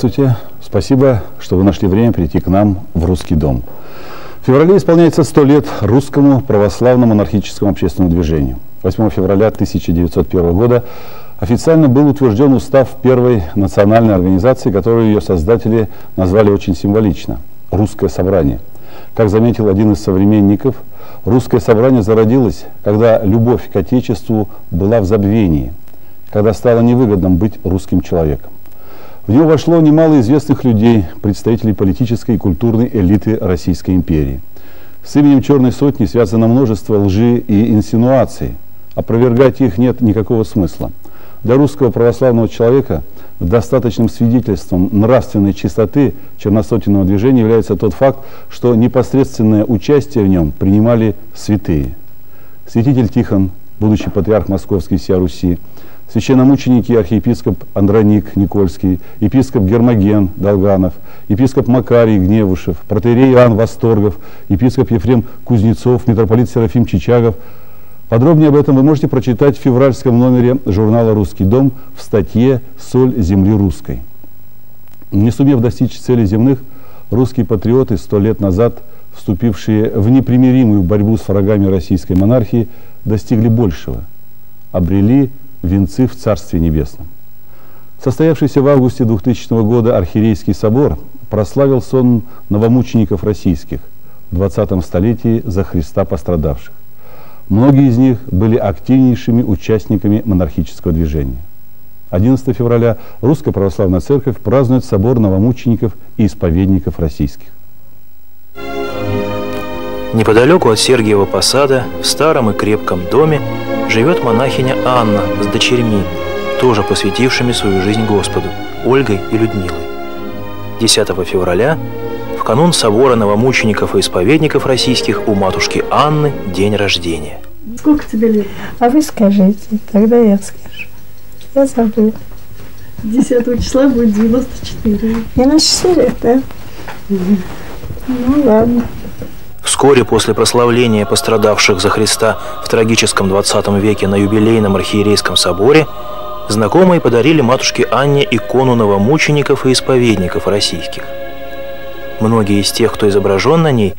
Здравствуйте. Спасибо, что вы нашли время прийти к нам в Русский дом. В феврале исполняется 100 лет русскому православному анархическому общественному движению. 8 февраля 1901 года официально был утвержден устав первой национальной организации, которую ее создатели назвали очень символично – «Русское собрание». Как заметил один из современников, русское собрание зародилось, когда любовь к Отечеству была в забвении, когда стало невыгодным быть русским человеком. В него вошло немало известных людей, представителей политической и культурной элиты Российской империи. С именем Черной Сотни связано множество лжи и инсинуаций. Опровергать их нет никакого смысла. Для русского православного человека достаточным свидетельством нравственной чистоты черносотенного движения является тот факт, что непосредственное участие в нем принимали святые. Святитель Тихон, будущий патриарх Московский всея Руси, священномученики архиепископ Андроник Никольский, епископ Гермоген Долганов, епископ Макарий Гневушев, протеерей Иоанн Восторгов, епископ Ефрем Кузнецов, митрополит Серафим Чичагов. Подробнее об этом вы можете прочитать в февральском номере журнала «Русский дом» в статье «Соль земли русской». Не сумев достичь цели земных, русские патриоты сто лет назад, вступившие в непримиримую борьбу с врагами российской монархии, достигли большего, обрели венцы в Царстве Небесном. Состоявшийся в августе 2000 года Архиерейский собор прославил сон новомучеников российских в 20 столетии за Христа пострадавших. Многие из них были активнейшими участниками монархического движения. 11 февраля Русская Православная Церковь празднует собор новомучеников и исповедников российских. Неподалеку от Сергиева посада, в старом и крепком доме, живет монахиня Анна с дочерьми, тоже посвятившими свою жизнь Господу, Ольгой и Людмилой. 10 февраля, в канун собора новомучеников и исповедников российских у матушки Анны день рождения. Сколько тебе лет? А вы скажите, тогда я скажу. Я забыла. 10 числа будет 94. 94, да? Ну ладно. Вскоре после прославления пострадавших за Христа в трагическом 20 веке на юбилейном архиерейском соборе знакомые подарили матушке Анне икону новомучеников и исповедников российских. Многие из тех, кто изображен на ней,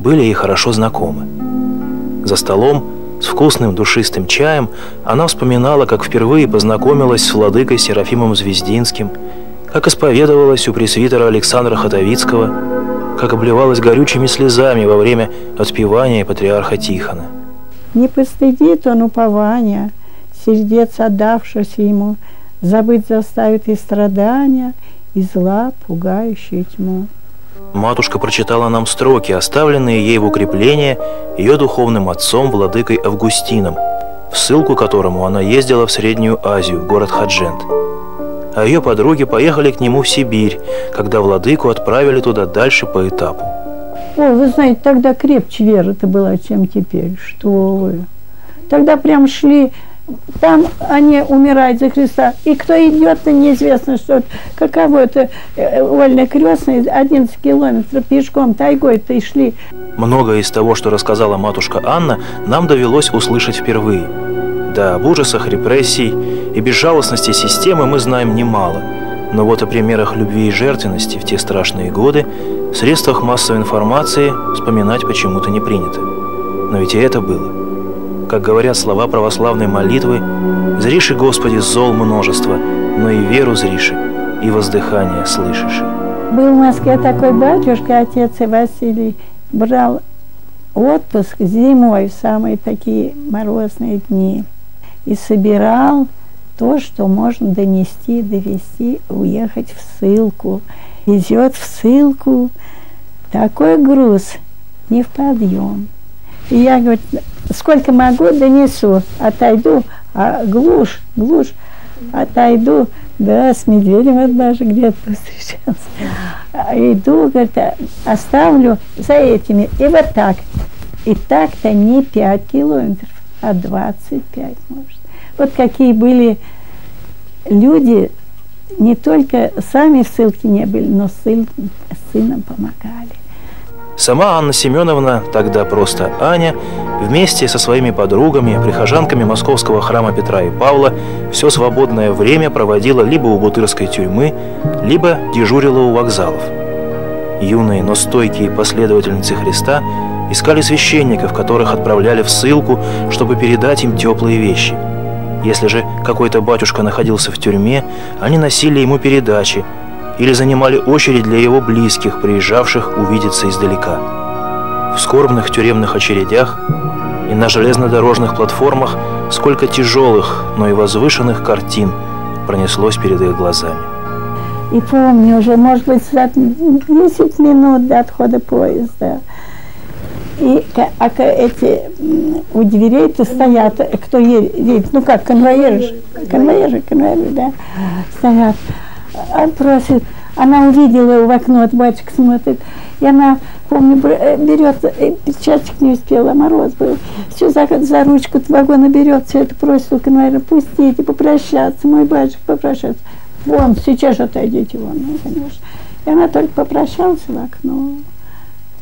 были ей хорошо знакомы. За столом с вкусным душистым чаем она вспоминала, как впервые познакомилась с владыкой Серафимом Звездинским, как исповедовалась у пресвитера Александра Хотовицкого, как обливалась горючими слезами во время отпевания патриарха Тихона. Не постыдит он упования, сердец отдавшись ему, забыть заставит и страдания, и зла, пугающую тьму. Матушка прочитала нам строки, оставленные ей в укрепление ее духовным отцом, владыкой Августином, в ссылку которому она ездила в Среднюю Азию, в город Хаджент – а ее подруги поехали к нему в Сибирь, когда владыку отправили туда дальше по этапу. О, вы знаете, тогда крепче вера-то была, чем теперь. Что вы? Тогда прям шли, там они умирают за Христа. И кто идет-то неизвестно, что каково это э, вольно крестный 11 километров пешком, тайгой-то и шли. Многое из того, что рассказала матушка Анна, нам довелось услышать впервые – да, об ужасах репрессий и безжалостности системы мы знаем немало. Но вот о примерах любви и жертвенности в те страшные годы в средствах массовой информации вспоминать почему-то не принято. Но ведь и это было. Как говорят слова православной молитвы, «Зриши, Господи, зол множество, но и веру зриши, и воздыхание слышишь». Был в Москве такой батюшка, отец Василий, брал отпуск зимой в самые такие морозные дни и собирал то, что можно донести, довести, уехать в ссылку. Везет в ссылку такой груз, не в подъем. И я, говорю, сколько могу, донесу, отойду, а глушь, глушь, отойду, да, с медведем даже где-то встречался. Иду, говорит, оставлю за этими. И вот так. И так-то не 5 километров, а 25, может. Вот какие были люди, не только сами в ссылке не были, но сын, сыном помогали. Сама Анна Семеновна, тогда просто Аня, вместе со своими подругами, прихожанками московского храма Петра и Павла, все свободное время проводила либо у Бутырской тюрьмы, либо дежурила у вокзалов. Юные, но стойкие последовательницы Христа искали священников, которых отправляли в ссылку, чтобы передать им теплые вещи. Если же какой-то батюшка находился в тюрьме, они носили ему передачи – или занимали очередь для его близких, приезжавших увидеться издалека. В скорбных тюремных очередях и на железнодорожных платформах сколько тяжелых, но и возвышенных картин пронеслось перед их глазами. И помню уже, может быть, за 10 минут до отхода поезда. И а, эти у дверей-то стоят, кто едет, ну как, конвоиры, конвоиры, конвоиры, да, стоят. Он просит, она увидела в окно, от батюшка смотрит, и она, помню, э, берет, э, часик не успела, мороз был, все за, за ручку вагона берет, все это просит, наверное, пустите, попрощаться, мой батюшка попрощаться. Вон, сейчас же отойдите вон, ну, конечно. И она только попрощалась в окно.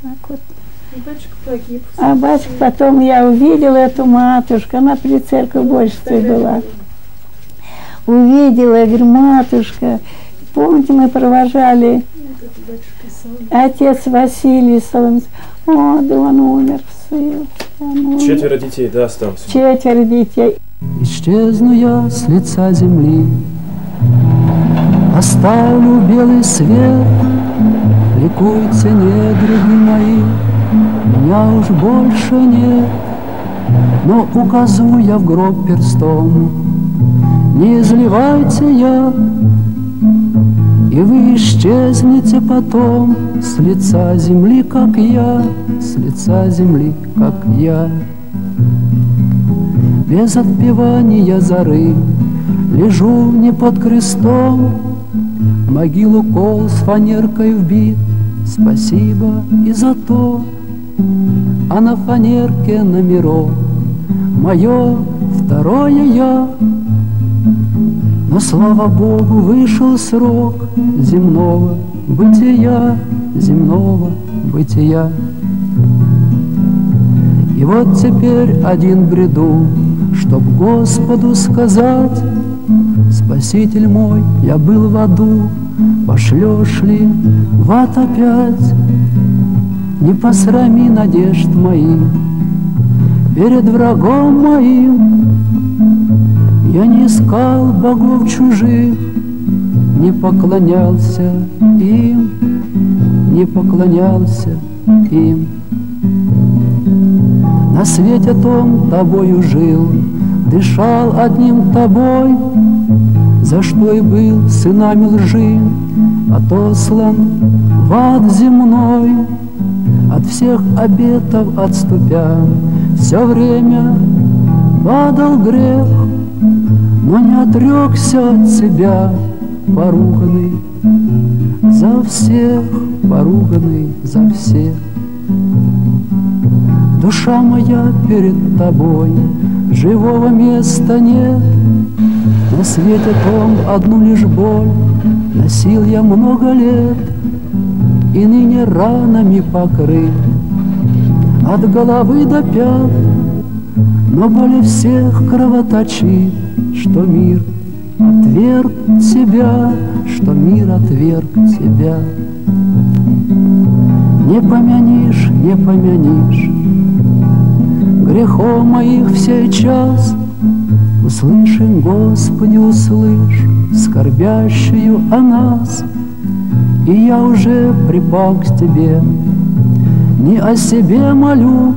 Так вот. И батюшка погиб. А батюшка потом я увидела эту матушку, она при церкви больше была. Увидела, я говорю, матушка, Помните, мы провожали отец Василий Соломец. О, да он умер в ссылке. Четверо детей, да, осталось? Четверо детей. Исчезну я с лица земли, Оставлю белый свет, Ликуйте, недруги мои, Меня уж больше нет, Но указу я в гроб перстом, Не изливайте я и вы исчезнете потом с лица земли, как я, с лица земли, как я. Без отпевания зары лежу не под крестом, Могилу кол с фанеркой вбит, спасибо и за то. А на фанерке номеров мое второе я — но, слава Богу, вышел срок земного бытия, земного бытия. И вот теперь один бреду, чтоб Господу сказать, Спаситель мой, я был в аду, пошлешь ли в ад опять? Не посрами надежд моих перед врагом моим, я не искал богов чужих, не поклонялся им, не поклонялся им. На свете том тобою жил, дышал одним тобой, За что и был сынами лжи отослан в ад земной. От всех обетов отступя, все время падал грех, но не отрекся от себя, поруганный за всех, поруганный за всех. Душа моя перед тобой, живого места нет, На свете том одну лишь боль носил я много лет, И ныне ранами покрыт от головы до пят, Но более всех кровоточит что мир отверг тебя, что мир отверг тебя. Не помянишь, не помянишь грехом моих в сей час. Услышим, Господи, услышь скорбящую о нас, И я уже припал к Тебе, не о себе молю,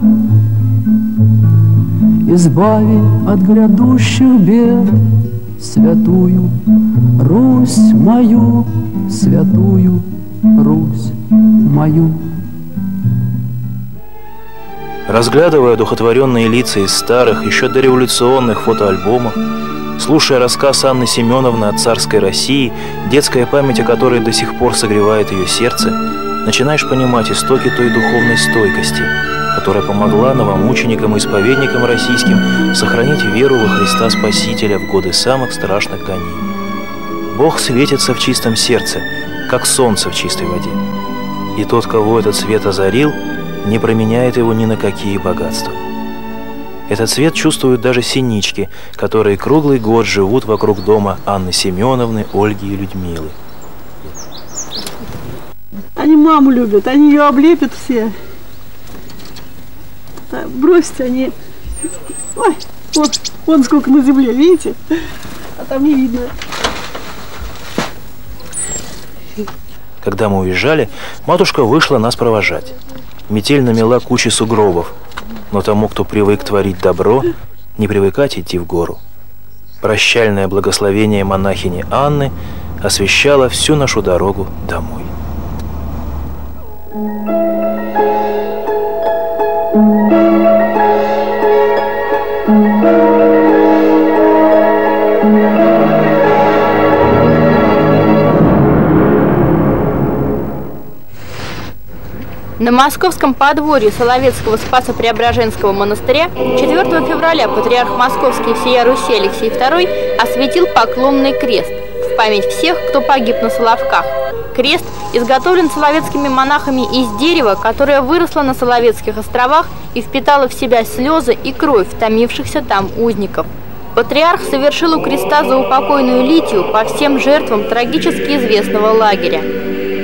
избави от грядущих бед святую Русь мою, святую Русь мою. Разглядывая духотворенные лица из старых, еще дореволюционных фотоальбомов, слушая рассказ Анны Семеновны о царской России, детская память о которой до сих пор согревает ее сердце, начинаешь понимать истоки той духовной стойкости, которая помогла новомученикам и исповедникам российским сохранить веру во Христа Спасителя в годы самых страшных гонений. Бог светится в чистом сердце, как солнце в чистой воде. И тот, кого этот свет озарил, не променяет его ни на какие богатства. Этот цвет чувствуют даже синички, которые круглый год живут вокруг дома Анны Семеновны, Ольги и Людмилы. Они маму любят, они ее облепят все. Да, бросьте, они... Ой, вот, вон сколько на земле, видите? А там не видно. Когда мы уезжали, матушка вышла нас провожать. Метель намела кучи сугробов, но тому, кто привык творить добро, не привыкать идти в гору. Прощальное благословение монахини Анны освещало всю нашу дорогу домой. На московском подворье Соловецкого Спасо-Преображенского монастыря 4 февраля патриарх Московский всея Руси Алексей II осветил поклонный крест в память всех, кто погиб на Соловках. Крест изготовлен соловецкими монахами из дерева, которое выросло на Соловецких островах и впитало в себя слезы и кровь томившихся там узников. Патриарх совершил у креста заупокойную литию по всем жертвам трагически известного лагеря.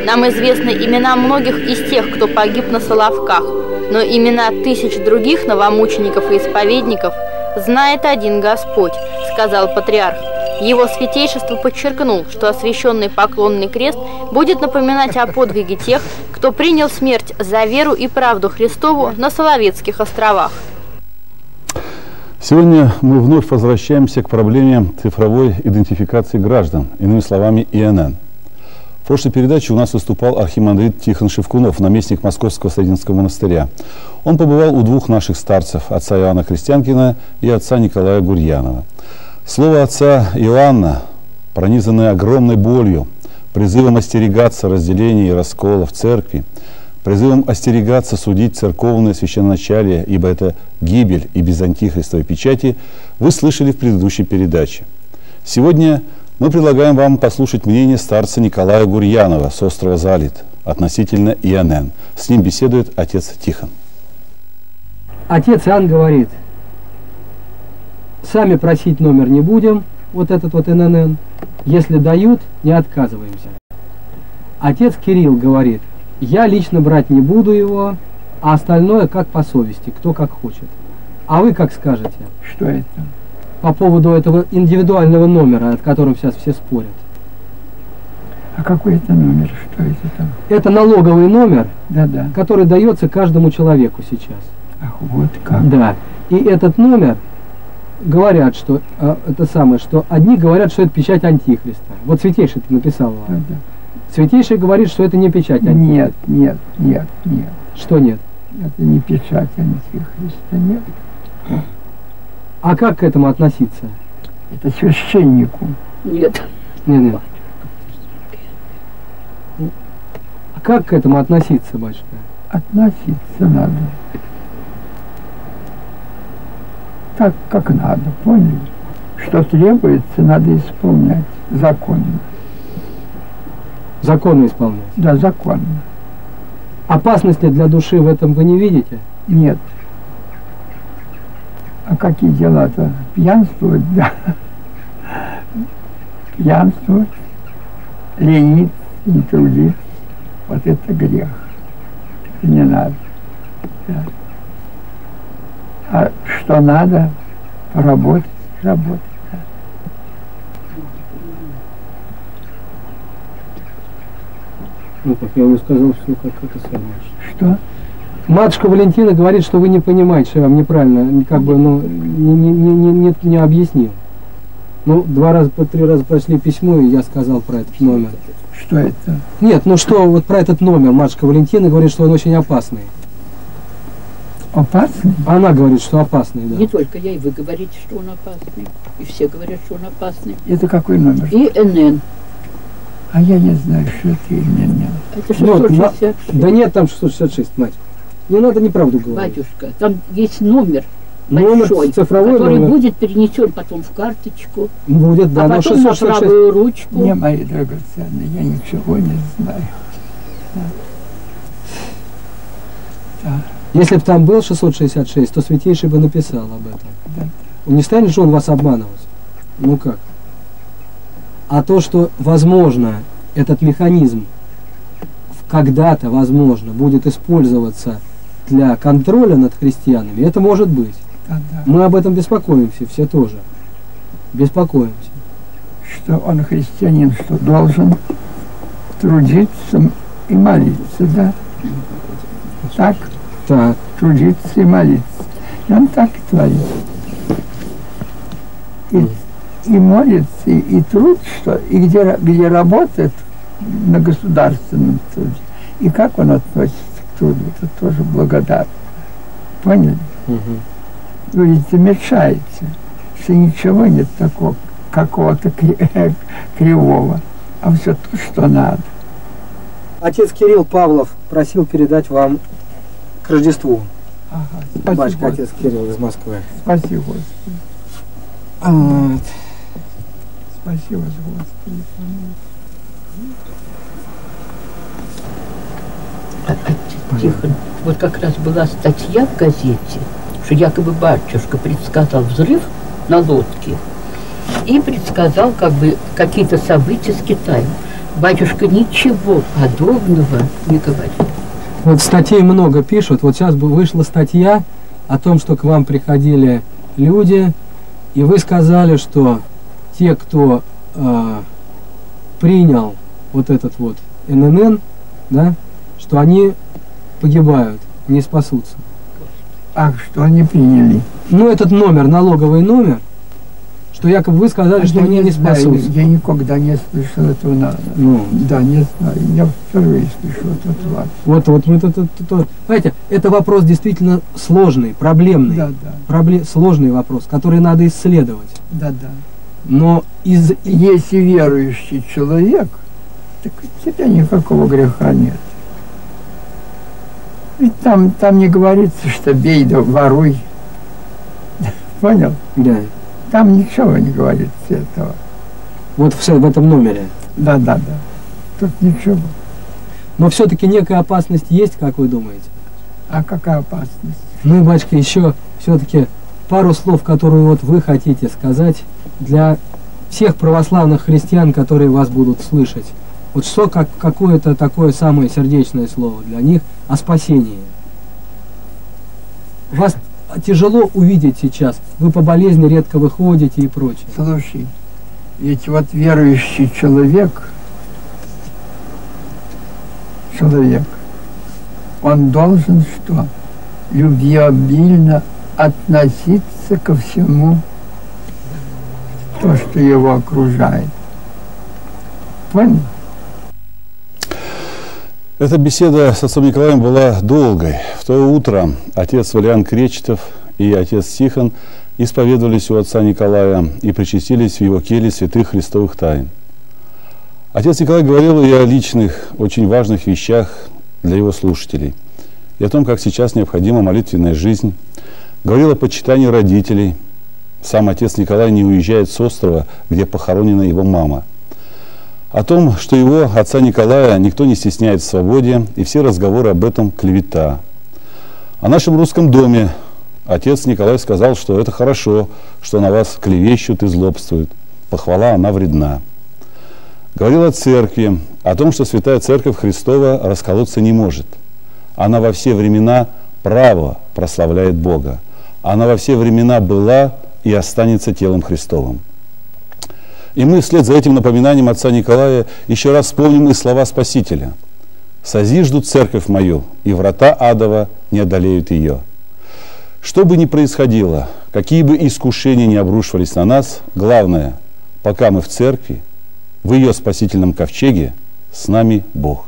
Нам известны имена многих из тех, кто погиб на Соловках, но имена тысяч других новомучеников и исповедников знает один Господь, сказал патриарх. Его святейшество подчеркнул, что освященный поклонный крест будет напоминать о подвиге тех, кто принял смерть за веру и правду Христову на Соловецких островах. Сегодня мы вновь возвращаемся к проблеме цифровой идентификации граждан, иными словами ИНН – в прошлой передаче у нас выступал архимандрит Тихон Шевкунов, наместник Московского Срединского монастыря. Он побывал у двух наших старцев, отца Иоанна Крестьянкина и отца Николая Гурьянова. Слово отца Иоанна, пронизанное огромной болью, призывом остерегаться разделения и раскола в церкви, призывом остерегаться судить церковное священноначалие, ибо это гибель и без антихристовой печати, вы слышали в предыдущей передаче. Сегодня мы предлагаем вам послушать мнение старца Николая Гурьянова с острова Залит относительно ИНН. С ним беседует отец Тихон. Отец Иоанн говорит, сами просить номер не будем, вот этот вот ИНН. Если дают, не отказываемся. Отец Кирилл говорит, я лично брать не буду его, а остальное как по совести, кто как хочет. А вы как скажете? Что это? По поводу этого индивидуального номера, от которого сейчас все спорят. А какой это номер? Что это там? Это налоговый номер, да, да. который дается каждому человеку сейчас. Ах, вот как. Да. И этот номер говорят, что э, это самое, что одни говорят, что это печать антихриста. Вот Святейший ты написал. Да, да. Святейший говорит, что это не печать антихриста. Нет, нет, нет, нет. Что нет? Это не печать антихриста, нет. А как к этому относиться? Это священнику. Нет. Нет, нет. А как к этому относиться, батюшка? Относиться надо. Так, как надо, поняли? Что требуется, надо исполнять законно. Законно исполнять? Да, законно. Опасности для души в этом вы не видите? Нет. А какие дела-то? Пьянствовать, да. Пьянствовать, лениться, не трудиться. Вот это грех. Это не надо. Да. А что надо? Поработать, работать. Да. Ну, как я вам сказал, что как это самое. Что? Матушка Валентина говорит, что вы не понимаете, что я вам неправильно, как бы, ну, не, не, не, не, не, объяснил. Ну, два раза, по три раза прошли письмо, и я сказал про этот номер. Что это? Нет, ну что, вот про этот номер матушка Валентина говорит, что он очень опасный. Опасный? Она говорит, что опасный, да. Не только я, и вы говорите, что он опасный. И все говорят, что он опасный. Это какой номер? И НН. А я не знаю, что это НН. Это Ну, 666. Да нет, там 666, мать. Не надо неправду говорить. Батюшка, там есть номер Номер большой, цифровой который номер. будет перенесен потом в карточку, Будет, да, а потом на 666. правую ручку. Не, мои драгоценные, я ничего не знаю. Да. Да. Если бы там был 666, то Святейший бы написал об этом. Да. Не станет же он вас обманывать? Ну как? А то, что, возможно, этот механизм когда-то, возможно, будет использоваться для контроля над христианами, это может быть. Да, да. Мы об этом беспокоимся, все тоже. Беспокоимся. Что он христианин, что должен трудиться и молиться, да? Так? Так. Трудиться и молиться. И он так и творит. И, и молится, и, и труд, что, и где, где работает на государственном труде. И как он относится труду, это тоже благодарно. Поняли? Говорит, замечаете, что ничего нет такого, какого-то кри- кривого, а все то, что надо. Отец Кирилл Павлов просил передать вам к Рождеству. Ага. Спасибо, Батюшка отец. Кирилл из Москвы. Спасибо, Господи. Вот. Спасибо, Господи. А, а, Тихон, вот как раз была статья в газете, что якобы батюшка предсказал взрыв на лодке и предсказал как бы какие-то события с Китаем. Батюшка ничего подобного не говорит. Вот статей много пишут. Вот сейчас бы вышла статья о том, что к вам приходили люди, и вы сказали, что те, кто э, принял вот этот вот ННН, да, что они погибают, не спасутся. Ах, что они приняли. Ну, этот номер, налоговый номер, что якобы вы сказали, что А Я они не знаю, спасутся. Я никогда не слышал этого. на- Ну, Да, не знаю. Я впервые слышу это от вас. вот, вот, вот это, это, это- знаете, это вопрос действительно сложный, проблемный, Да, да, пробле- сложный вопрос, который надо исследовать. да, да. Но из Если верующий человек, так у тебя никакого греха нет. Ведь там, там не говорится, что бей да воруй. Понял? да, Там ничего не говорится этого. вот в, в этом номере. Да, да, да. Тут ничего. Но все-таки некая опасность есть, как вы думаете? А какая опасность? Ну и, батюшка, еще все-таки пару слов, которые вот вы хотите сказать для всех православных христиан, которые вас будут слышать. Вот что как какое-то такое самое сердечное слово для них о спасении. Вас тяжело увидеть сейчас. Вы по болезни редко выходите и прочее. Слушай, ведь вот верующий человек, человек, он должен что? Любвеобильно относиться ко всему, то, что его окружает. Понял? Эта беседа с отцом Николаем была долгой. В то утро отец Валиан Кречетов и отец Тихон исповедовались у отца Николая и причастились в его келе святых христовых тайн. Отец Николай говорил и о личных, очень важных вещах для его слушателей. И о том, как сейчас необходима молитвенная жизнь. Говорил о почитании родителей. Сам отец Николай не уезжает с острова, где похоронена его мама – о том, что его отца Николая никто не стесняет в свободе, и все разговоры об этом клевета. О нашем русском доме отец Николай сказал, что это хорошо, что на вас клевещут и злобствуют. Похвала, она вредна. Говорил о церкви, о том, что Святая Церковь Христова расколоться не может. Она во все времена право прославляет Бога. Она во все времена была и останется телом Христовым. И мы вслед за этим напоминанием отца Николая еще раз вспомним и слова Спасителя. «Созижду церковь мою, и врата адова не одолеют ее». Что бы ни происходило, какие бы искушения ни обрушивались на нас, главное, пока мы в церкви, в ее спасительном ковчеге, с нами Бог.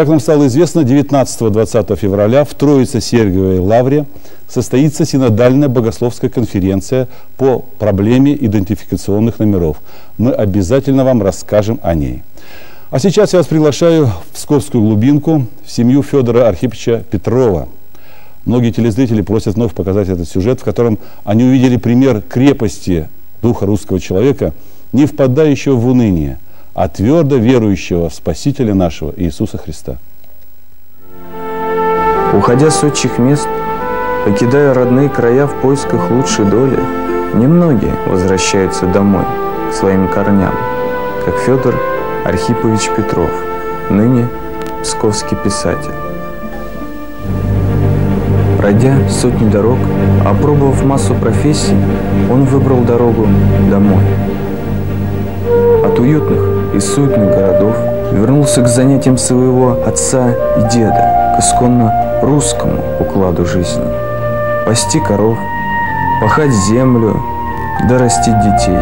Как нам стало известно, 19-20 февраля в Троице-Сергиевой лавре состоится синодальная богословская конференция по проблеме идентификационных номеров. Мы обязательно вам расскажем о ней. А сейчас я вас приглашаю в Псковскую глубинку, в семью Федора Архиповича Петрова. Многие телезрители просят вновь показать этот сюжет, в котором они увидели пример крепости духа русского человека, не впадающего в уныние – а твердо верующего в Спасителя нашего Иисуса Христа. Уходя с отчих мест, покидая родные края в поисках лучшей доли, немногие возвращаются домой, к своим корням, как Федор Архипович Петров, ныне псковский писатель. Пройдя сотни дорог, опробовав массу профессий, он выбрал дорогу домой. От уютных и суетных городов вернулся к занятиям своего отца и деда, к исконно русскому укладу жизни. Пасти коров, пахать землю, да растить детей.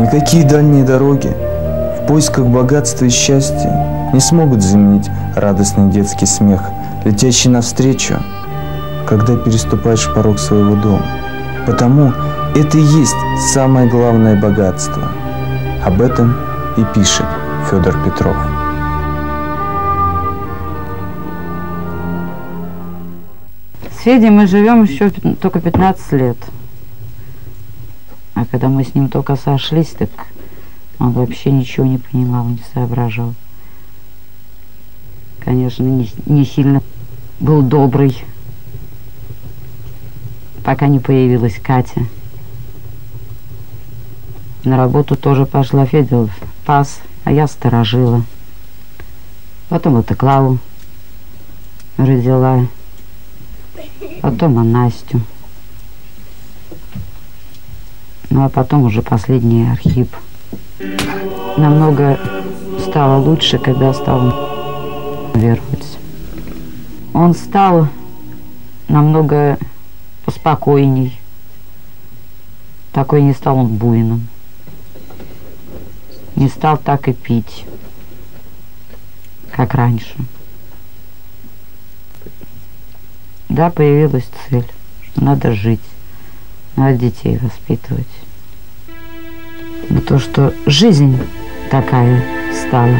Никакие дальние дороги в поисках богатства и счастья не смогут заменить радостный детский смех, летящий навстречу, когда переступаешь порог своего дома. Потому это и есть самое главное богатство. Об этом и пишет Федор Петров. С Федей мы живем еще только 15 лет. А когда мы с ним только сошлись, так он вообще ничего не понимал, не соображал. Конечно, не, не сильно был добрый, пока не появилась Катя. На работу тоже пошла Федя пас, а я сторожила. Потом и Клаву родила. Потом и Настю. Ну а потом уже последний Архип. Намного стало лучше, когда стал веровать. Он стал намного поспокойней. Такой не стал он буйным не стал так и пить, как раньше. Да, появилась цель, что надо жить, надо детей воспитывать. Но то, что жизнь такая стала.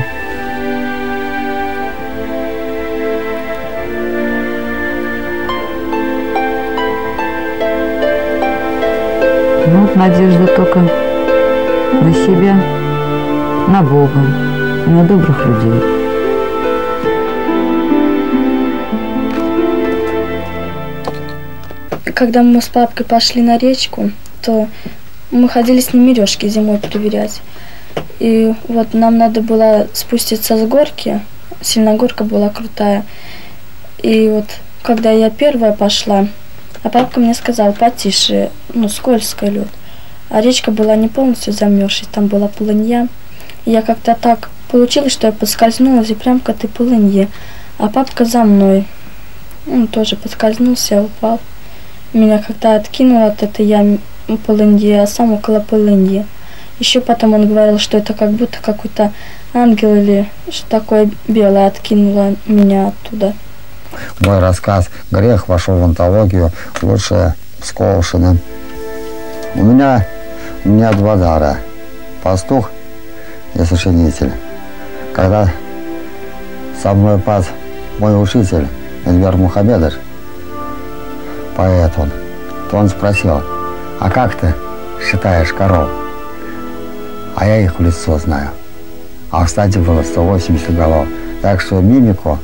Ну, надежда только на себя на Бога и на добрых людей. Когда мы с папкой пошли на речку, то мы ходили с ними мережки зимой проверять. И вот нам надо было спуститься с горки, сильно горка была крутая. И вот когда я первая пошла, а папка мне сказал, потише, ну, скользкий лед. А речка была не полностью замерзшей, там была полынья я как-то так получилось, что я поскользнулась и прям к этой полынье. А папка за мной. Он тоже поскользнулся, упал. Меня как-то откинуло от этой ямы полыньи, а сам около полыньи. Еще потом он говорил, что это как будто какой-то ангел или что такое белое откинуло меня оттуда. Мой рассказ «Грех» вошел в антологию лучше Псковшина. У меня, у меня два дара. Пастух – я сочинитель. Когда со мной пас мой учитель Эльвер Мухамедович, поэт он, то он спросил, а как ты считаешь коров? А я их в лицо знаю. А в стаде было 180 голов. Так что мимику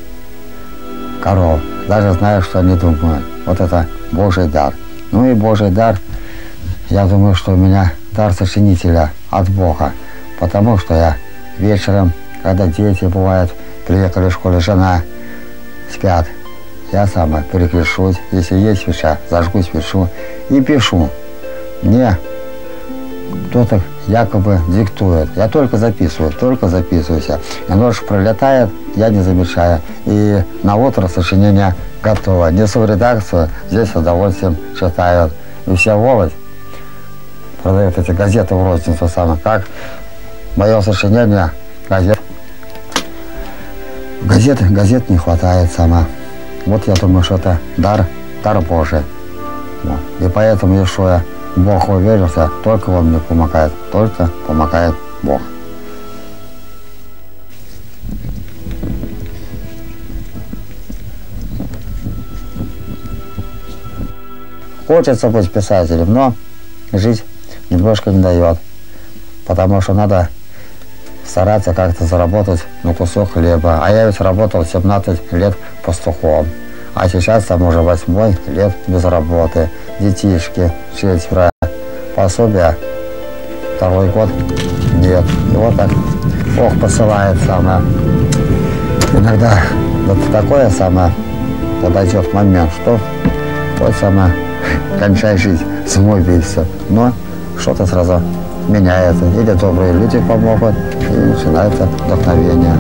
коров, даже знаю, что они думают. Вот это Божий дар. Ну и Божий дар, я думаю, что у меня дар сочинителя от Бога потому что я вечером, когда дети бывают, приехали в школе, жена спят, я сама переключусь, если есть свеча, зажгу свечу и пишу. Мне кто-то якобы диктует. Я только записываю, только записываюсь. И нож пролетает, я не замечаю. И на утро сочинение готово. Несу в редакцию, здесь с удовольствием читают. И вся волость продает эти газеты в розницу сама. Как мое сочинение газет. Газет, газет не хватает сама. Вот я думаю, что это дар, дар Божий. Вот. И поэтому, если я Бог уверился, только Он мне помогает, только помогает Бог. Хочется быть писателем, но жизнь немножко не дает, потому что надо стараться как-то заработать на кусок хлеба. А я ведь работал 17 лет пастухом. А сейчас там уже восьмой лет без работы. Детишки четверо. Пособия второй год нет. И вот так Бог посылает самое. Иногда вот такое самое подойдет момент, что вот самое кончай жить, самоубийство. Но что-то сразу меняется. Или добрые люди помогут, и начинается вдохновение.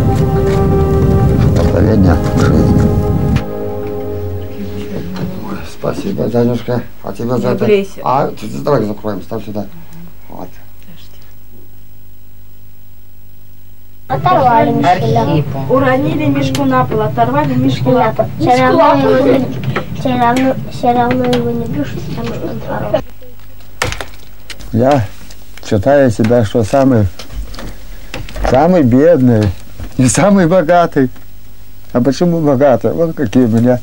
Вдохновение к жизни. Спасибо, дядюшка. А тебя за это... А, давай закроем, ставь сюда. Вот. Оторвали мешки. Уронили мешку на пол, оторвали мешку на пол. Все равно, его, все, равно, все равно его не брюшит, потому что он хороший. Я считаю себя, что самый, самый бедный и самый богатый. А почему богатый? Вот какие у меня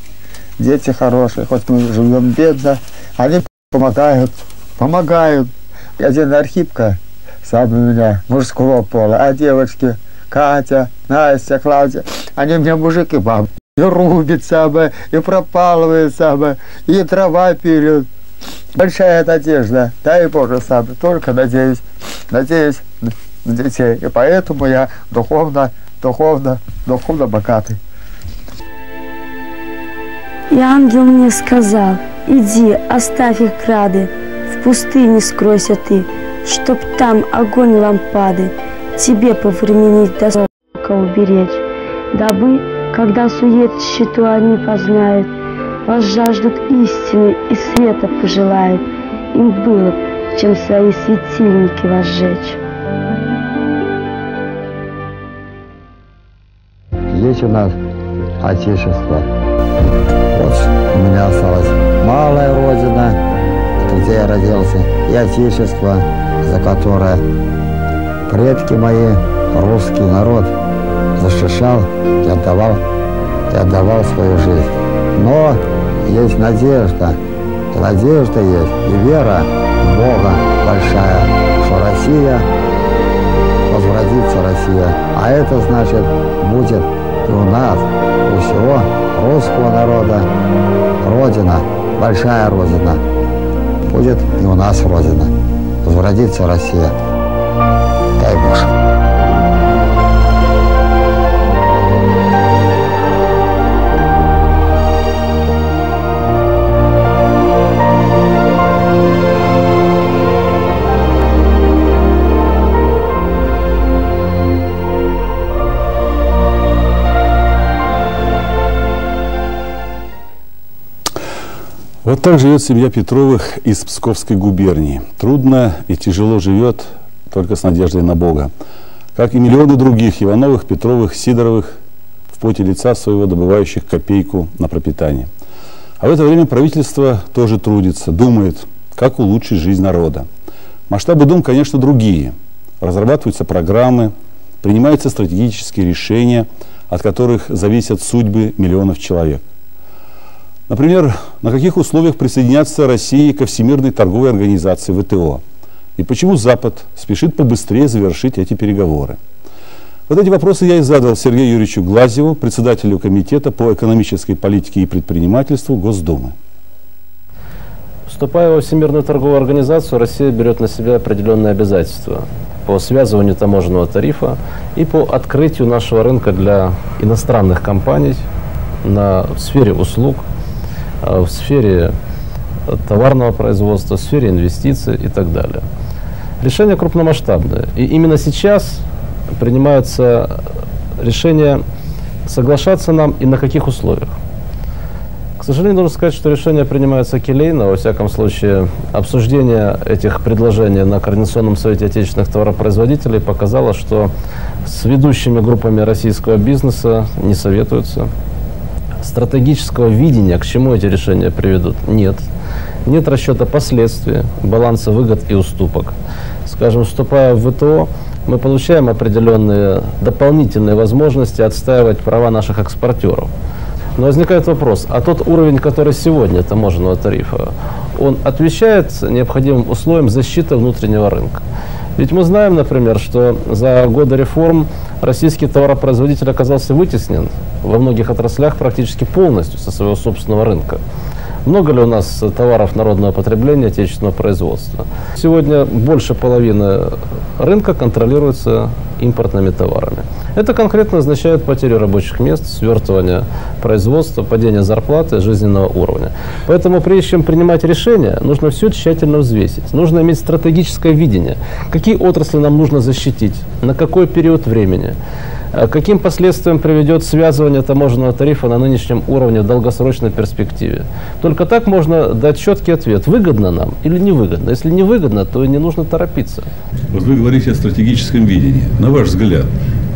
дети хорошие, хоть мы живем бедно, они помогают, помогают. Один Архипка, самый у меня мужского пола, а девочки Катя, Настя, Клавдия, они мне мужики бабы. И рубят самое, и пропалывают самое, и дрова пилят. Большая надежда, дай Боже сам, только надеюсь, надеюсь на детей. И поэтому я духовно, духовно, духовно богатый. И ангел мне сказал, иди, оставь их крады, в пустыне скройся ты, чтоб там огонь лампады тебе повременить до срока уберечь, дабы, когда сует счету они познают, вас жаждут истины и света пожелают, им было чем свои светильники возжечь. Есть у нас Отечество. Вот у меня осталась малая родина, где я родился, и Отечество, за которое предки мои, русский народ, защищал и отдавал, и отдавал свою жизнь. Но есть надежда, надежда есть, и вера в Бога большая, что Россия, возвратится Россия. А это значит, будет и у нас, у всего русского народа Родина, большая Родина. Будет и у нас Родина. Возродится Россия. Дай Боже. Вот так живет семья Петровых из Псковской губернии. Трудно и тяжело живет только с надеждой на Бога. Как и миллионы других Ивановых, Петровых, Сидоровых в поте лица своего добывающих копейку на пропитание. А в это время правительство тоже трудится, думает, как улучшить жизнь народа. Масштабы дум, конечно, другие. Разрабатываются программы, принимаются стратегические решения, от которых зависят судьбы миллионов человек – Например, на каких условиях присоединяться России ко Всемирной торговой организации ВТО? И почему Запад спешит побыстрее завершить эти переговоры? Вот эти вопросы я и задал Сергею Юрьевичу Глазеву, председателю Комитета по экономической политике и предпринимательству Госдумы. Вступая во Всемирную торговую организацию, Россия берет на себя определенные обязательства по связыванию таможенного тарифа и по открытию нашего рынка для иностранных компаний на, сфере услуг – в сфере товарного производства, в сфере инвестиций и так далее. Решение крупномасштабное. И именно сейчас принимаются решения, соглашаться нам и на каких условиях. К сожалению, должен сказать, что решение принимается келейно. Во всяком случае, обсуждение этих предложений на Координационном совете отечественных товаропроизводителей показало, что с ведущими группами российского бизнеса не советуются стратегического видения, к чему эти решения приведут, нет. Нет расчета последствий, баланса выгод и уступок. Скажем, вступая в ВТО, мы получаем определенные дополнительные возможности отстаивать права наших экспортеров. Но возникает вопрос, а тот уровень, который сегодня таможенного тарифа, он отвечает необходимым условиям защиты внутреннего рынка? Ведь мы знаем, например, что за годы реформ российский товаропроизводитель оказался вытеснен во многих отраслях практически полностью со своего собственного рынка. Много ли у нас товаров народного потребления, отечественного производства? Сегодня больше половины рынка контролируется импортными товарами. Это конкретно означает потерю рабочих мест, свертывание производства, падение зарплаты, жизненного уровня. Поэтому прежде чем принимать решения, нужно все тщательно взвесить. Нужно иметь стратегическое видение, какие отрасли нам нужно защитить, на какой период времени. А каким последствиям приведет связывание таможенного тарифа на нынешнем уровне в долгосрочной перспективе? Только так можно дать четкий ответ, выгодно нам или невыгодно. Если невыгодно, то не нужно торопиться. Вот вы говорите о стратегическом видении. На ваш взгляд,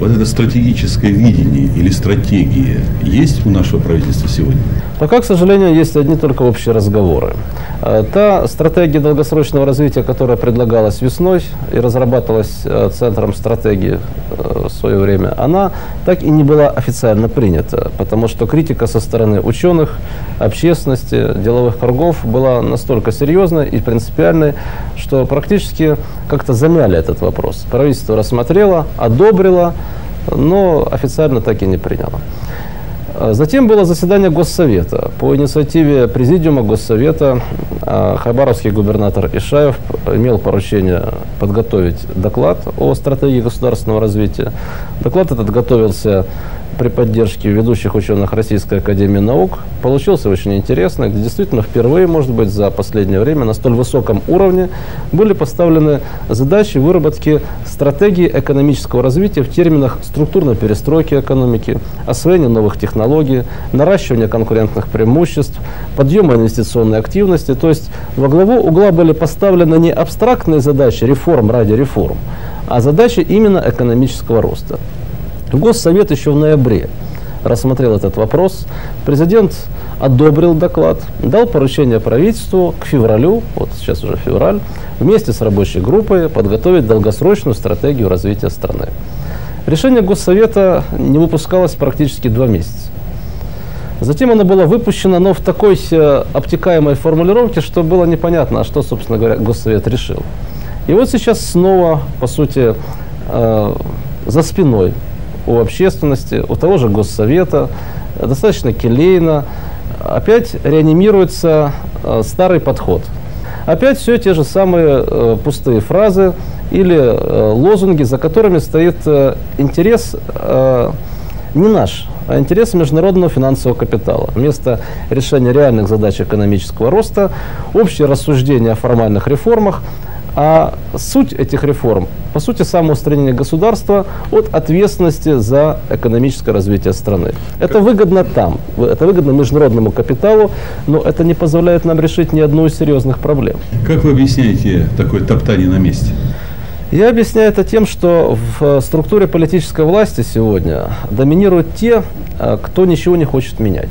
вот это стратегическое видение или стратегия есть у нашего правительства сегодня? Пока, к сожалению, есть одни только общие разговоры. А, та стратегия долгосрочного развития, которая предлагалась весной и разрабатывалась э, Центром стратегии э, в свое время, она так и не была официально принята, потому что критика со стороны ученых, общественности, деловых кругов была настолько серьезной и принципиальной, что практически как-то замяли этот вопрос. Правительство рассмотрело, одобрило, но официально так и не приняло. А затем было заседание Госсовета. По инициативе Президиума Госсовета а, хабаровский губернатор Ишаев имел поручение подготовить доклад о стратегии государственного развития. Доклад этот готовился при поддержке ведущих ученых Российской Академии Наук. Получился очень интересно, где действительно впервые, может быть, за последнее время на столь высоком уровне были поставлены задачи выработки стратегии экономического развития в терминах структурной перестройки экономики, освоения новых технологий, наращивания конкурентных преимуществ, подъема инвестиционной активности. То есть во главу угла были поставлены не абстрактные задачи реформ ради реформ, а задачи именно экономического роста. Госсовет еще в ноябре рассмотрел этот вопрос. Президент одобрил доклад, дал поручение правительству к февралю, вот сейчас уже февраль, вместе с рабочей группой подготовить долгосрочную стратегию развития страны. Решение Госсовета не выпускалось практически два месяца. Затем оно было выпущено, но в такой э, обтекаемой формулировке, что было непонятно, а что, собственно говоря, Госсовет решил. И вот сейчас снова, по сути, э, за спиной у общественности, у того же Госсовета, достаточно келейно, опять реанимируется э, старый подход. Опять все те же самые э, пустые фразы или э, лозунги, за которыми стоит интерес не наш, а интерес международного финансового капитала. Вместо решения реальных задач экономического роста, общее рассуждение о формальных реформах, а суть этих реформ, по сути, самоустранение государства от ответственности за экономическое развитие страны. Это выгодно там, это выгодно международному капиталу, но это не позволяет нам решить ни одну из серьезных проблем. Как вы объясняете такое топтание на месте? Я объясняю это тем, что в структуре политической власти сегодня доминируют те, а, кто ничего не хочет менять.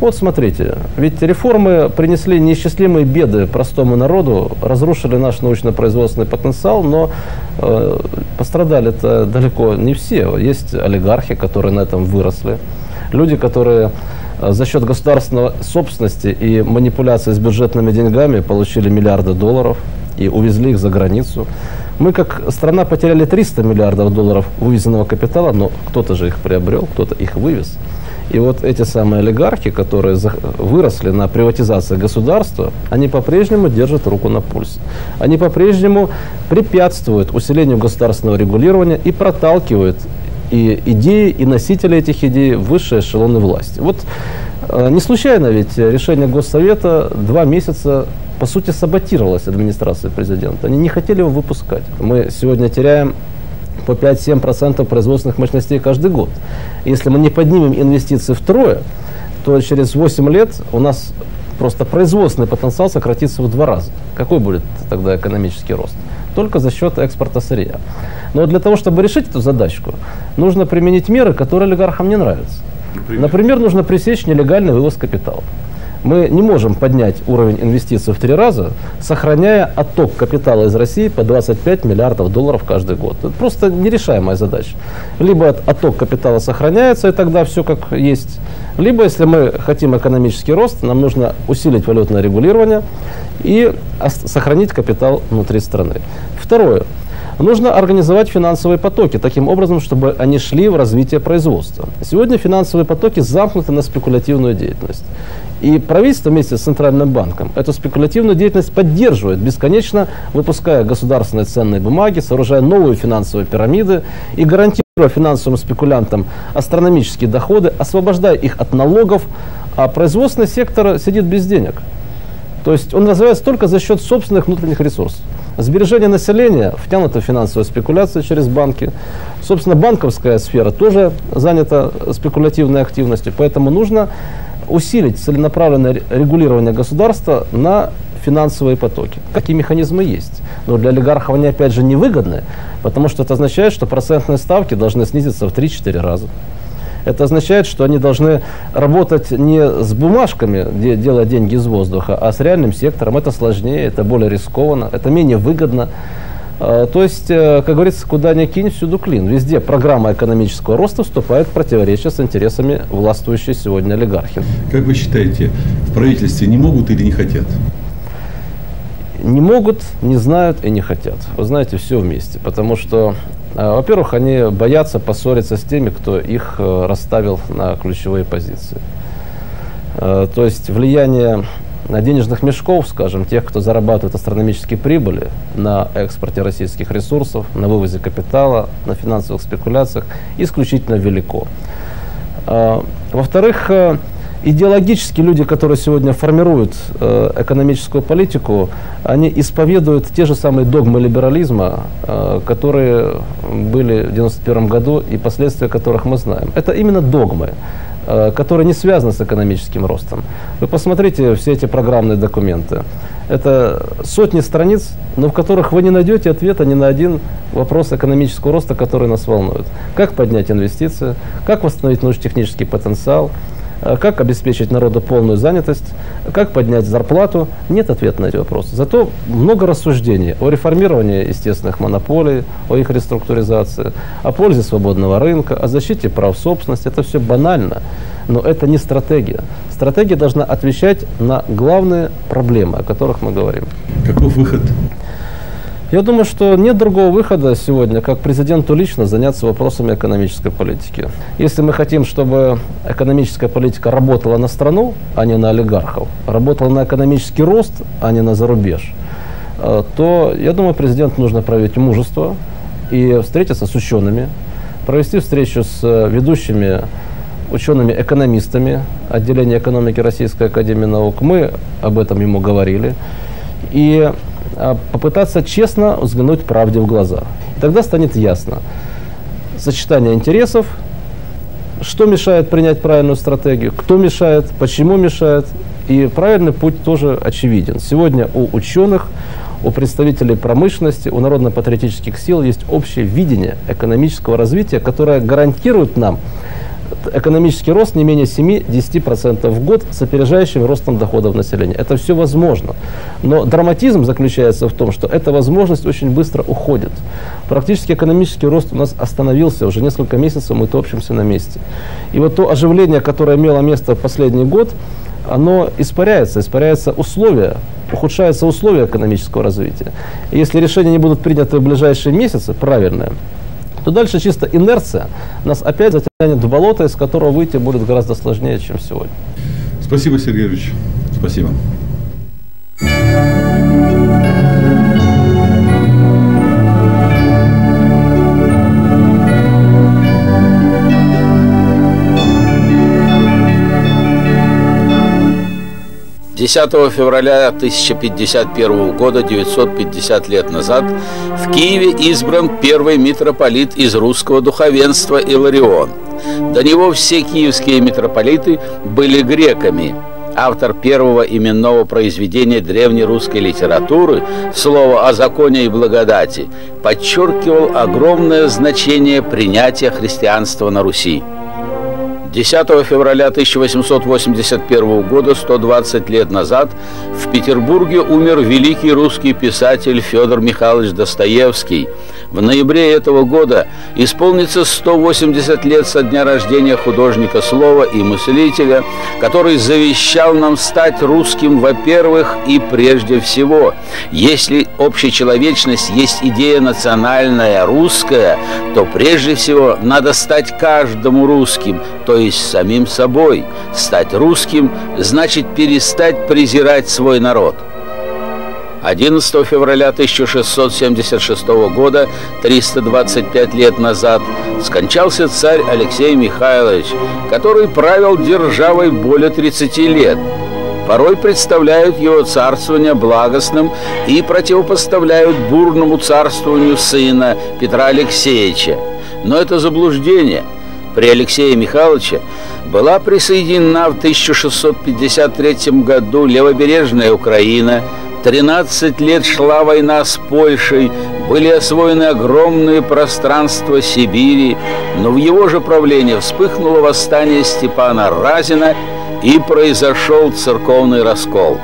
Вот смотрите, ведь реформы принесли неисчислимые беды простому народу, разрушили наш научно-производственный потенциал, но э, пострадали это далеко не все. Есть олигархи, которые на этом выросли, люди, которые э, за счет государственной собственности и манипуляции с бюджетными деньгами получили миллиарды долларов и увезли их за границу. Мы как страна потеряли 300 миллиардов долларов вывезенного капитала, но кто-то же их приобрел, кто-то их вывез. И вот эти самые олигархи, которые выросли на приватизации государства, они по-прежнему держат руку на пульсе. Они по-прежнему препятствуют усилению государственного регулирования и проталкивают и идеи, и носители этих идей в высшие эшелоны власти. Вот э, не случайно ведь решение Госсовета два месяца по сути саботировалось администрацией президента. Они не хотели его выпускать. Мы сегодня теряем по 5-7% производственных мощностей каждый год. Если мы не поднимем инвестиции втрое, то через 8 лет у нас просто производственный потенциал сократится в два раза. Какой будет тогда экономический рост? Только за счет экспорта сырья. Но для того, чтобы решить эту задачку, нужно применить меры, которые олигархам не нравятся. Например, Например нужно пресечь нелегальный вывоз капитала мы не можем поднять уровень инвестиций в три раза, сохраняя отток капитала из России по 25 миллиардов долларов каждый год. Это просто нерешаемая задача. Либо отток капитала сохраняется, и тогда все как есть. Либо, если мы хотим экономический рост, нам нужно усилить валютное регулирование и сохранить капитал внутри страны. Второе. Нужно организовать финансовые потоки таким образом, чтобы они шли в развитие производства. Сегодня финансовые потоки замкнуты на спекулятивную деятельность. И правительство вместе с Центральным банком эту спекулятивную деятельность поддерживает, бесконечно выпуская государственные ценные бумаги, сооружая новые финансовые пирамиды и гарантируя финансовым спекулянтам астрономические доходы, освобождая их от налогов, а производственный сектор сидит без денег. То есть он развивается только за счет собственных внутренних ресурсов. Сбережение населения втянуто в финансовую спекуляцию через банки. Собственно, банковская сфера тоже занята спекулятивной активностью. Поэтому нужно усилить целенаправленное регулирование государства на финансовые потоки. Какие механизмы есть? Но для олигархов они, опять же, невыгодны, потому что это означает, что процентные ставки должны снизиться в 3-4 раза. Это означает, что они должны работать не с бумажками, где делая деньги из воздуха, а с реальным сектором. Это сложнее, это более рискованно, это менее выгодно. А, то есть, э, как говорится, куда ни кинь, всюду клин. Везде программа экономического роста вступает в противоречие с интересами властвующей сегодня олигархи. Как вы считаете, в правительстве не могут или не хотят? Не могут, не знают и не хотят. Вы знаете, все вместе. Потому что, э, во-первых, они боятся поссориться с теми, кто их э, расставил на ключевые позиции. То есть влияние денежных мешков, скажем, тех, кто зарабатывает астрономические прибыли на экспорте российских ресурсов, на вывозе капитала, на финансовых спекуляциях, исключительно велико. А, во-вторых, э, идеологически люди, которые сегодня формируют э, экономическую политику, они исповедуют те же самые догмы либерализма, э, которые были в 1991 году и последствия которых мы знаем. Это именно догмы. Э, которые не связаны с экономическим ростом. Вы посмотрите все эти программные документы. Это сотни страниц, но в которых вы не найдете ответа ни на один вопрос экономического роста, который нас волнует. Как поднять инвестиции, как восстановить научно-технический потенциал, как обеспечить народу полную занятость, как поднять зарплату, нет ответа на эти вопросы. Зато много рассуждений о реформировании естественных монополий, о их реструктуризации, о пользе свободного рынка, о защите прав собственности. Это все банально, но это не стратегия. Стратегия должна отвечать на главные проблемы, о которых мы говорим. Каков выход? Я думаю, что нет другого выхода сегодня, как президенту лично заняться вопросами экономической политики. Если мы хотим, чтобы экономическая политика работала на страну, а не на олигархов, работала на экономический рост, а не на зарубеж, э, то, я думаю, президенту нужно проявить мужество и встретиться с учеными, провести встречу с э, ведущими учеными-экономистами отделения экономики Российской Академии Наук. Мы об этом ему говорили. И попытаться честно взглянуть правде в глаза. И тогда станет ясно сочетание интересов, что мешает принять правильную стратегию, кто мешает, почему мешает. И правильный путь тоже очевиден. Сегодня у ученых, у представителей промышленности, у народно-патриотических сил есть общее видение экономического развития, которое гарантирует нам экономический рост не менее 7-10% в год с опережающим ростом доходов населения. Это все возможно. Но драматизм заключается в том, что эта возможность очень быстро уходит. Практически экономический рост у нас остановился. Уже несколько месяцев мы топчемся на месте. И вот то оживление, которое имело место в последний год, оно испаряется, испаряются условия, ухудшаются условия экономического развития. И если решения не будут приняты в ближайшие месяцы, правильные, то дальше чисто инерция нас опять затянет в болото, из которого выйти будет гораздо сложнее, чем сегодня. Спасибо, Сергей Юрьевич. Спасибо. 10 февраля 1051 года, 950 лет назад, в Киеве избран первый митрополит из русского духовенства Иларион. До него все киевские митрополиты были греками. Автор первого именного произведения древней русской литературы «Слово о законе и благодати» подчеркивал огромное значение принятия христианства на Руси. 10 февраля 1881 года, 120 лет назад, в Петербурге умер великий русский писатель Федор Михайлович Достоевский. В ноябре этого года исполнится 180 лет со дня рождения художника слова и мыслителя, который завещал нам стать русским, во-первых, и прежде всего. Если общечеловечность есть идея национальная, русская, то прежде всего надо стать каждому русским, то есть самим собой. Стать русским значит перестать презирать свой народ. 11 февраля 1676 года, 325 лет назад, скончался царь Алексей Михайлович, который правил державой более 30 лет. Порой представляют его царствование благостным и противопоставляют бурному царствованию сына Петра Алексеевича. Но это заблуждение – при Алексее Михайловиче была присоединена в 1653 году левобережная Украина, 13 лет шла война с Польшей, были освоены огромные пространства Сибири, но в его же правлении вспыхнуло восстание Степана Разина и произошел церковный раскол.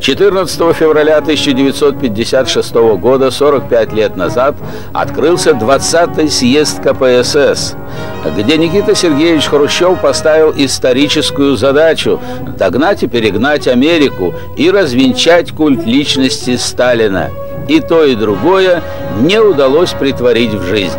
14 февраля 1956 года, 45 лет назад, открылся 20-й съезд КПСС, где Никита Сергеевич Хрущев поставил историческую задачу догнать и перегнать Америку и развенчать культ личности Сталина. И то, и другое не удалось притворить в жизнь.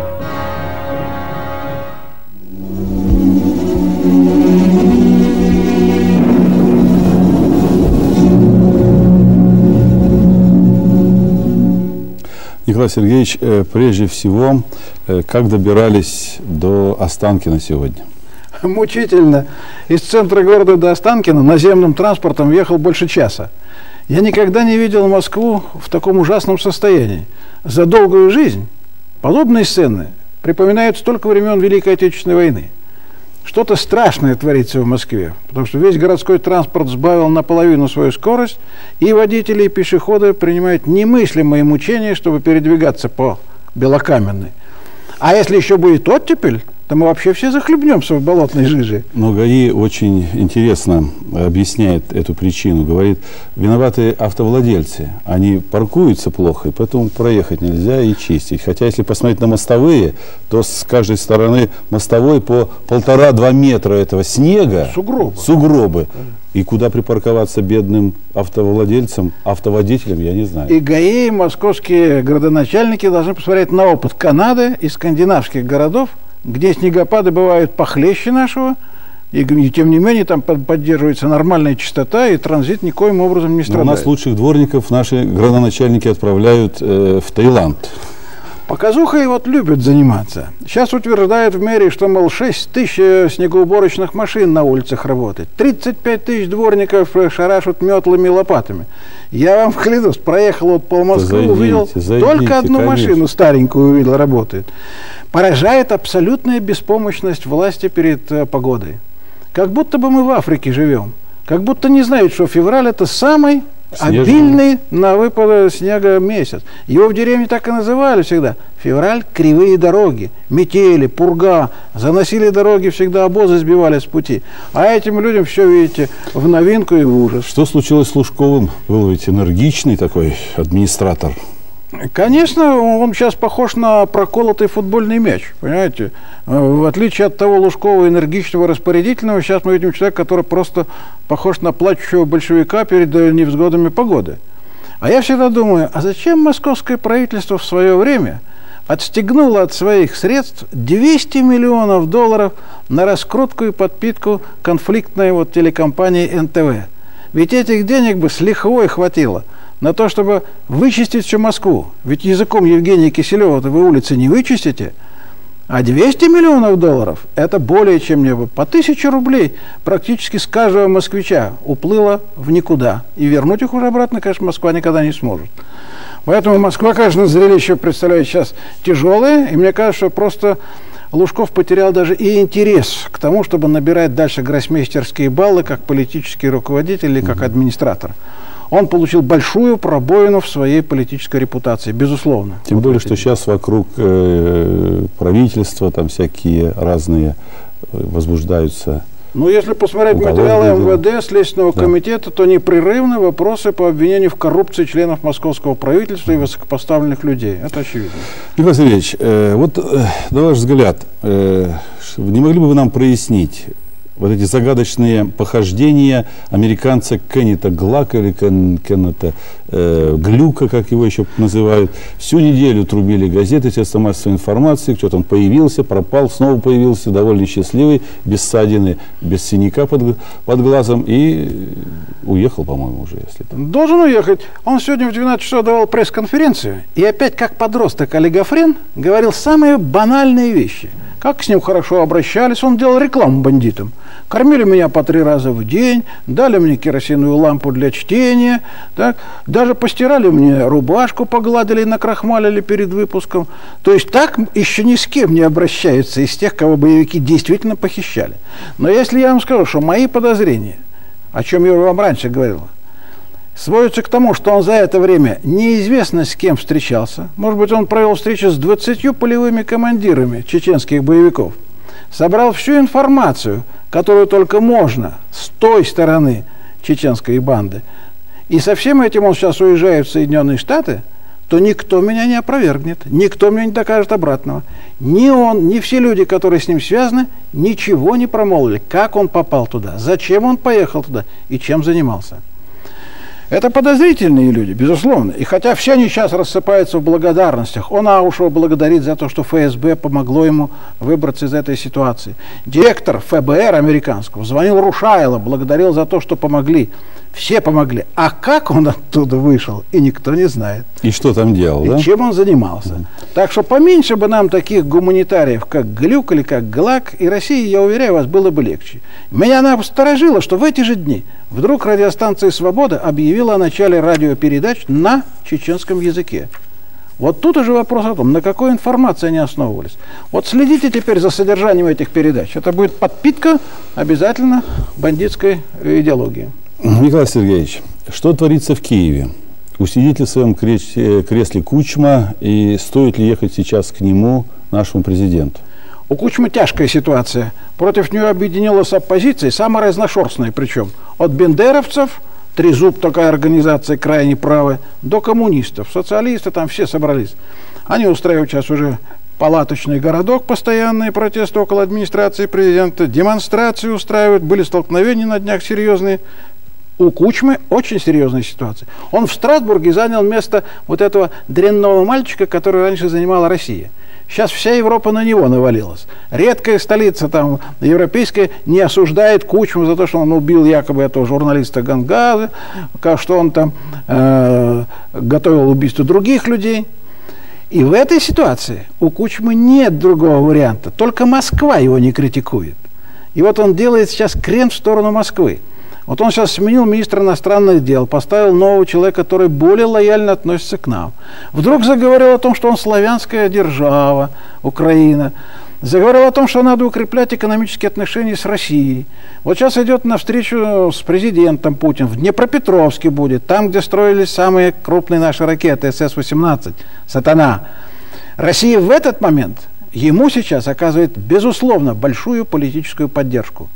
Николай Сергеевич, э, прежде всего, э, как добирались до Останкина сегодня? Мучительно. Из центра города до Останкина наземным транспортом ехал больше часа. Я никогда не видел Москву в таком ужасном состоянии. За долгую жизнь подобные сцены припоминают столько времен Великой Отечественной войны – что-то страшное творится в Москве, потому что весь городской транспорт сбавил наполовину свою скорость, и водители и пешеходы принимают немыслимые мучения, чтобы передвигаться по Белокаменной. А если еще будет оттепель, то мы вообще все захлебнемся в болотной жиже. Но ГАИ очень интересно объясняет эту причину. Говорит, виноваты автовладельцы. Они паркуются плохо, и поэтому проехать нельзя и чистить. Хотя, если посмотреть на мостовые, то с каждой стороны мостовой по полтора-два метра этого снега. Сугробы. Сугробы. И куда припарковаться бедным автовладельцам, автоводителям, я не знаю. И ГАИ, и московские градоначальники должны посмотреть на опыт Канады и скандинавских городов, где снегопады бывают похлеще нашего, и, и тем не менее там поддерживается нормальная частота, и транзит никоим образом не страдает. Но у нас лучших дворников наши градоначальники отправляют э, в Таиланд. Показухой вот любят заниматься. Сейчас утверждают в мэрии, что, мол, 6 тысяч э, снегоуборочных машин на улицах работает. 35 тысяч дворников э, шарашут метлами и лопатами. Я вам клянусь, проехал вот по Москве, увидел зайдите, только одну конечно. машину старенькую увидел, работает поражает абсолютная беспомощность власти перед э, погодой. Как будто бы мы в Африке живем. Как будто не знают, что февраль это самый Снежный. обильный на выпад снега месяц. Его в деревне так и называли всегда. Февраль – кривые дороги, метели, пурга. Заносили дороги, всегда обозы сбивали с пути. А этим людям все, видите, в новинку и в ужас. Что случилось с Лужковым? Был ведь энергичный такой администратор. Конечно, он сейчас похож на проколотый футбольный мяч, понимаете? В отличие от того Лужкова энергичного распорядительного, сейчас мы видим человека, который просто похож на плачущего большевика перед невзгодами погоды. А я всегда думаю, а зачем московское правительство в свое время отстегнуло от своих средств 200 миллионов долларов на раскрутку и подпитку конфликтной вот телекомпании НТВ? Ведь этих денег бы с лихвой хватило – на то, чтобы вычистить всю Москву. Ведь языком Евгения Киселева вы улицы не вычистите. А 200 миллионов долларов – это более чем небо. По тысяче рублей практически с каждого москвича уплыло в никуда. И вернуть их уже обратно, конечно, Москва никогда не сможет. Поэтому Москва, конечно, зрелище представляет сейчас тяжелое. И мне кажется, что просто Лужков потерял даже и интерес к тому, чтобы набирать дальше гроссмейстерские баллы как политический руководитель или как администратор он получил большую пробоину в своей политической репутации, безусловно. Тем вот более, что сейчас вокруг э, правительства там всякие разные возбуждаются ну, если посмотреть материалы МВД, Следственного да. комитета, то непрерывно вопросы по обвинению в коррупции членов московского правительства и высокопоставленных людей. Это очевидно. Николай Сергеевич, э, вот э, на ваш взгляд, э, не могли бы вы нам прояснить, вот эти загадочные похождения американца Кеннета Глака или Кен, Кеннета э, Глюка, как его еще называют. Всю неделю трубили газеты, средства массовой информации, кто-то он появился, пропал, снова появился, довольно счастливый, без ссадины, без синяка под, под глазом и уехал, по-моему, уже. Если там. Должен уехать. Он сегодня в 12 часов давал пресс-конференцию и опять как подросток олигофрен говорил самые банальные вещи. Как с ним хорошо обращались, он делал рекламу бандитам. Кормили меня по три раза в день, дали мне керосиновую лампу для чтения, так, даже постирали мне рубашку, погладили и накрахмалили перед выпуском. То есть так еще ни с кем не обращаются из тех, кого боевики действительно похищали. Но если я вам скажу, что мои подозрения, о чем я вам раньше говорил, сводятся к тому, что он за это время неизвестно с кем встречался. Может быть, он провел встречу с 20 полевыми командирами чеченских боевиков. Собрал всю информацию – которую только можно с той стороны чеченской банды, и со всем этим он сейчас уезжает в Соединенные Штаты, то никто меня не опровергнет, никто мне не докажет обратного. Ни он, ни все люди, которые с ним связаны, ничего не промолвили, как он попал туда, зачем он поехал туда и чем занимался. Это подозрительные люди, безусловно. И хотя все они сейчас рассыпаются в благодарностях, он Аушева благодарит за то, что ФСБ помогло ему выбраться из этой ситуации. Директор ФБР американского звонил Рушайло, благодарил за то, что помогли. Все помогли. А как он оттуда вышел, и никто не знает. И что там делал, и да? чем он занимался. Mm. Так что поменьше бы нам таких гуманитариев, как Глюк или как Глак, и России, я уверяю вас, было бы легче. Меня насторожило, что в эти же дни вдруг радиостанция «Свобода» объявила о начале радиопередач на чеченском языке. Вот тут уже вопрос о том, на какой информации они основывались. Вот следите теперь за содержанием этих передач. Это будет подпитка обязательно бандитской идеологии. Николай Сергеевич, что творится в Киеве? Усидит ли в своем кресле Кучма и стоит ли ехать сейчас к нему, нашему президенту? У Кучмы тяжкая ситуация. Против нее объединилась оппозиция, самая разношерстная причем. От бендеровцев, трезуб такая организация крайне правая, до коммунистов, социалисты, там все собрались. Они устраивают сейчас уже палаточный городок, постоянные протесты около администрации президента, демонстрации устраивают, были столкновения на днях серьезные у Кучмы очень серьезная ситуация. Он в Страсбурге занял место вот этого дрянного мальчика, который раньше занимала Россия. Сейчас вся Европа на него навалилась. Редкая столица там европейская не осуждает Кучму за то, что он убил якобы этого журналиста Гангаза, что он там э, готовил убийство других людей. И в этой ситуации у Кучмы нет другого варианта. Только Москва его не критикует. И вот он делает сейчас крен в сторону Москвы. Вот он сейчас сменил министра иностранных дел, поставил нового человека, который более лояльно относится к нам. Вдруг заговорил о том, что он славянская держава, Украина. Заговорил о том, что надо укреплять экономические отношения с Россией. Вот сейчас идет на встречу с президентом Путин. В Днепропетровске будет, там, где строились самые крупные наши ракеты СС-18, «Сатана». Россия в этот момент ему сейчас оказывает, безусловно, большую политическую поддержку.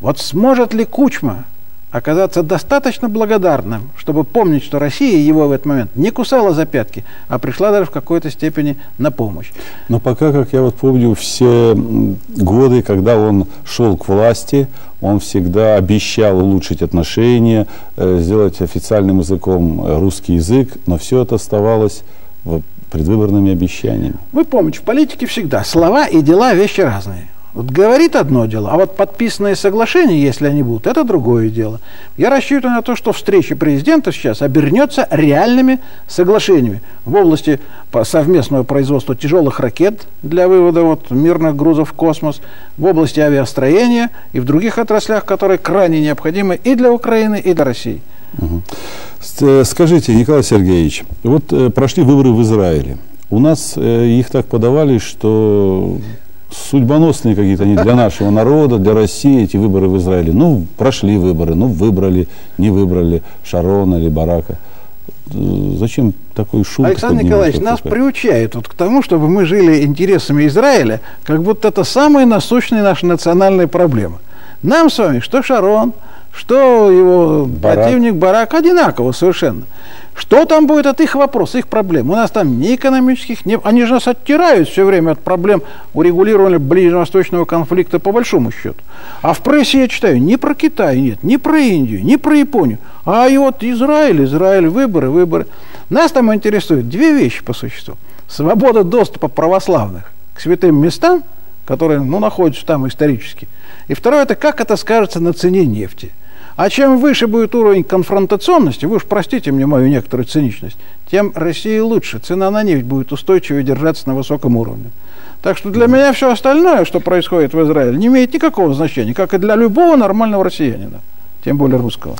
Вот сможет ли Кучма оказаться достаточно благодарным, чтобы помнить, что Россия его в этот момент не кусала за пятки, а пришла даже в какой-то степени на помощь. Но пока, как я вот помню, все годы, когда он шел к власти, он всегда обещал улучшить отношения, э, сделать официальным языком русский язык, но все это оставалось предвыборными обещаниями. Вы помните, в политике всегда слова и дела вещи разные. Вот говорит одно дело, а вот подписанные соглашения, если они будут, это другое дело. Я рассчитываю на то, что встреча президента сейчас обернется реальными соглашениями в области совместного производства тяжелых ракет для вывода вот, мирных грузов в космос, в области авиастроения и в других отраслях, которые крайне необходимы и для Украины, и для России. Угу. Скажите, Николай Сергеевич, вот э, прошли выборы в Израиле. У нас э, их так подавали, что судьбоносные какие-то они для нашего народа, для России эти выборы в Израиле. Ну, прошли выборы, ну, выбрали, не выбрали Шарона или Барака. Зачем такой шум? Александр Николаевич, нас такой? приучают вот к тому, чтобы мы жили интересами Израиля, как будто это самая насущная наша национальная проблема. Нам с вами, что Шарон, что его Барак. противник Барак, одинаково совершенно. Что там будет, от их вопрос, их проблем. У нас там ни экономических, ни... они же нас оттирают все время от проблем урегулирования ближневосточного конфликта по большому счету. А в прессе я читаю, ни про Китай нет, ни про Индию, ни про Японию. А и вот Израиль, Израиль, выборы, выборы. Нас там интересуют две вещи по существу. Свобода доступа православных к святым местам, которые ну, находятся там исторически. И второе, это как это скажется на цене нефти. А чем выше будет уровень конфронтационности, вы уж простите мне мою некоторую циничность, тем России лучше. Цена на нефть будет устойчиво держаться на высоком уровне. Так что для меня все остальное, что происходит в Израиле, не имеет никакого значения, как и для любого нормального россиянина, тем более русского.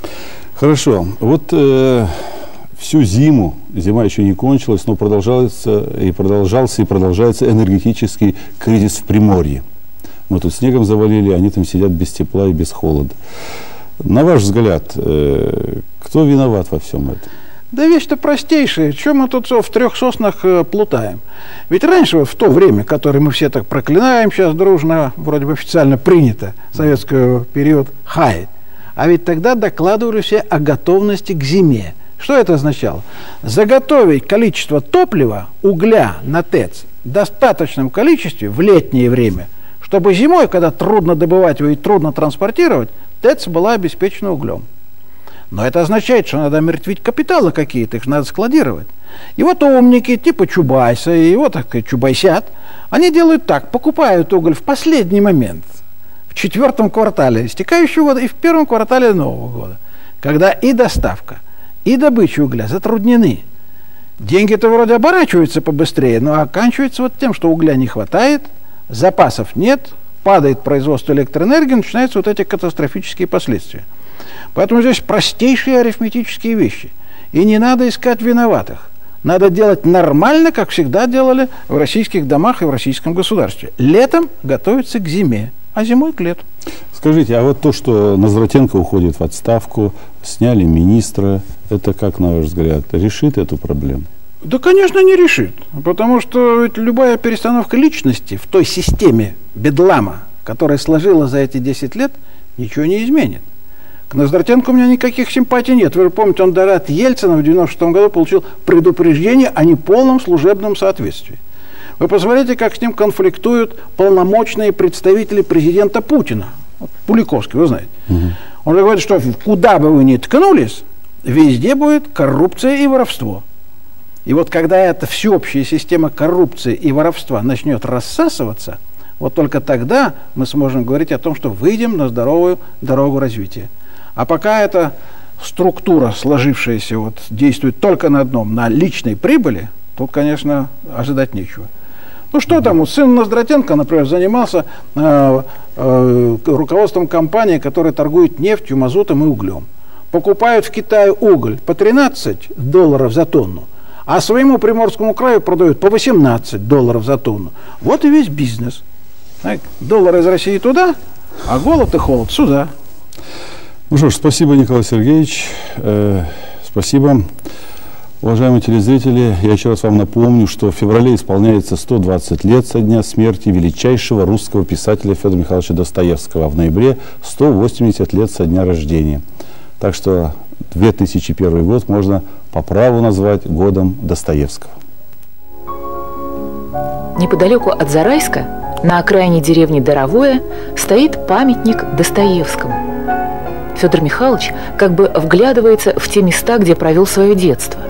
Хорошо. Вот э, всю зиму, зима еще не кончилась, но продолжался и продолжался и продолжается энергетический кризис в Приморье. Мы тут снегом завалили, они там сидят без тепла и без холода. На ваш взгляд, э, кто виноват во всем этом? Да вещь-то простейшая. Чем мы тут в трех соснах э, плутаем? Ведь раньше, в то время, которое мы все так проклинаем, сейчас дружно, вроде бы официально принято, советский период, хай. А ведь тогда докладывали все о готовности к зиме. Что это означало? Заготовить количество топлива, угля на ТЭЦ в достаточном количестве в летнее время, чтобы зимой, когда трудно добывать его и трудно транспортировать, ТЭЦ была обеспечена углем. Но это означает, что надо мертвить капиталы какие-то, их надо складировать. И вот умники типа Чубайса и вот так сказать, Чубайсят, они делают так, покупают уголь в последний момент, в четвертом квартале истекающего года и в первом квартале нового года, когда и доставка, и добыча угля затруднены. Деньги-то вроде оборачиваются побыстрее, но оканчивается вот тем, что угля не хватает, запасов нет, падает производство электроэнергии, начинаются вот эти катастрофические последствия. Поэтому здесь простейшие арифметические вещи. И не надо искать виноватых. Надо делать нормально, как всегда делали в российских домах и в российском государстве. Летом готовиться к зиме, а зимой к лету. Скажите, а вот то, что Назратенко уходит в отставку, сняли министра, это как, на ваш взгляд, решит эту проблему? Да, конечно, не решит. Потому что ведь любая перестановка личности в той системе бедлама, которая сложила за эти 10 лет, ничего не изменит. К Наздратенко у меня никаких симпатий нет. Вы же помните, он даже от Ельцина в 96 году получил предупреждение о неполном служебном соответствии. Вы посмотрите, как с ним конфликтуют полномочные представители президента Путина. Вот Пуликовский, вы знаете. Угу. Он же говорит, что куда бы вы ни ткнулись, везде будет коррупция и воровство. И вот когда эта всеобщая система коррупции и воровства начнет рассасываться, вот только тогда мы сможем говорить о том, что выйдем на здоровую дорогу развития. А пока эта структура, сложившаяся, вот, действует только на одном, на личной прибыли, тут, конечно, ожидать нечего. Ну что там, сын Ноздратенко, например, занимался э, э, руководством компании, которая торгует нефтью, мазутом и углем. Покупают в Китае уголь по 13 долларов за тонну – а своему Приморскому краю продают по 18 долларов за тонну. Вот и весь бизнес. Доллар из России туда, а голод и холод сюда. Ну что ж, спасибо, Николай Сергеевич. Э, спасибо. Уважаемые телезрители, я еще раз вам напомню, что в феврале исполняется 120 лет со дня смерти величайшего русского писателя Федора Михайловича Достоевского, а в ноябре 180 лет со дня рождения. Так что 2001 год можно по праву назвать годом Достоевского. Неподалеку от Зарайска, на окраине деревни Доровое, стоит памятник Достоевскому. Федор Михайлович как бы вглядывается в те места, где провел свое детство.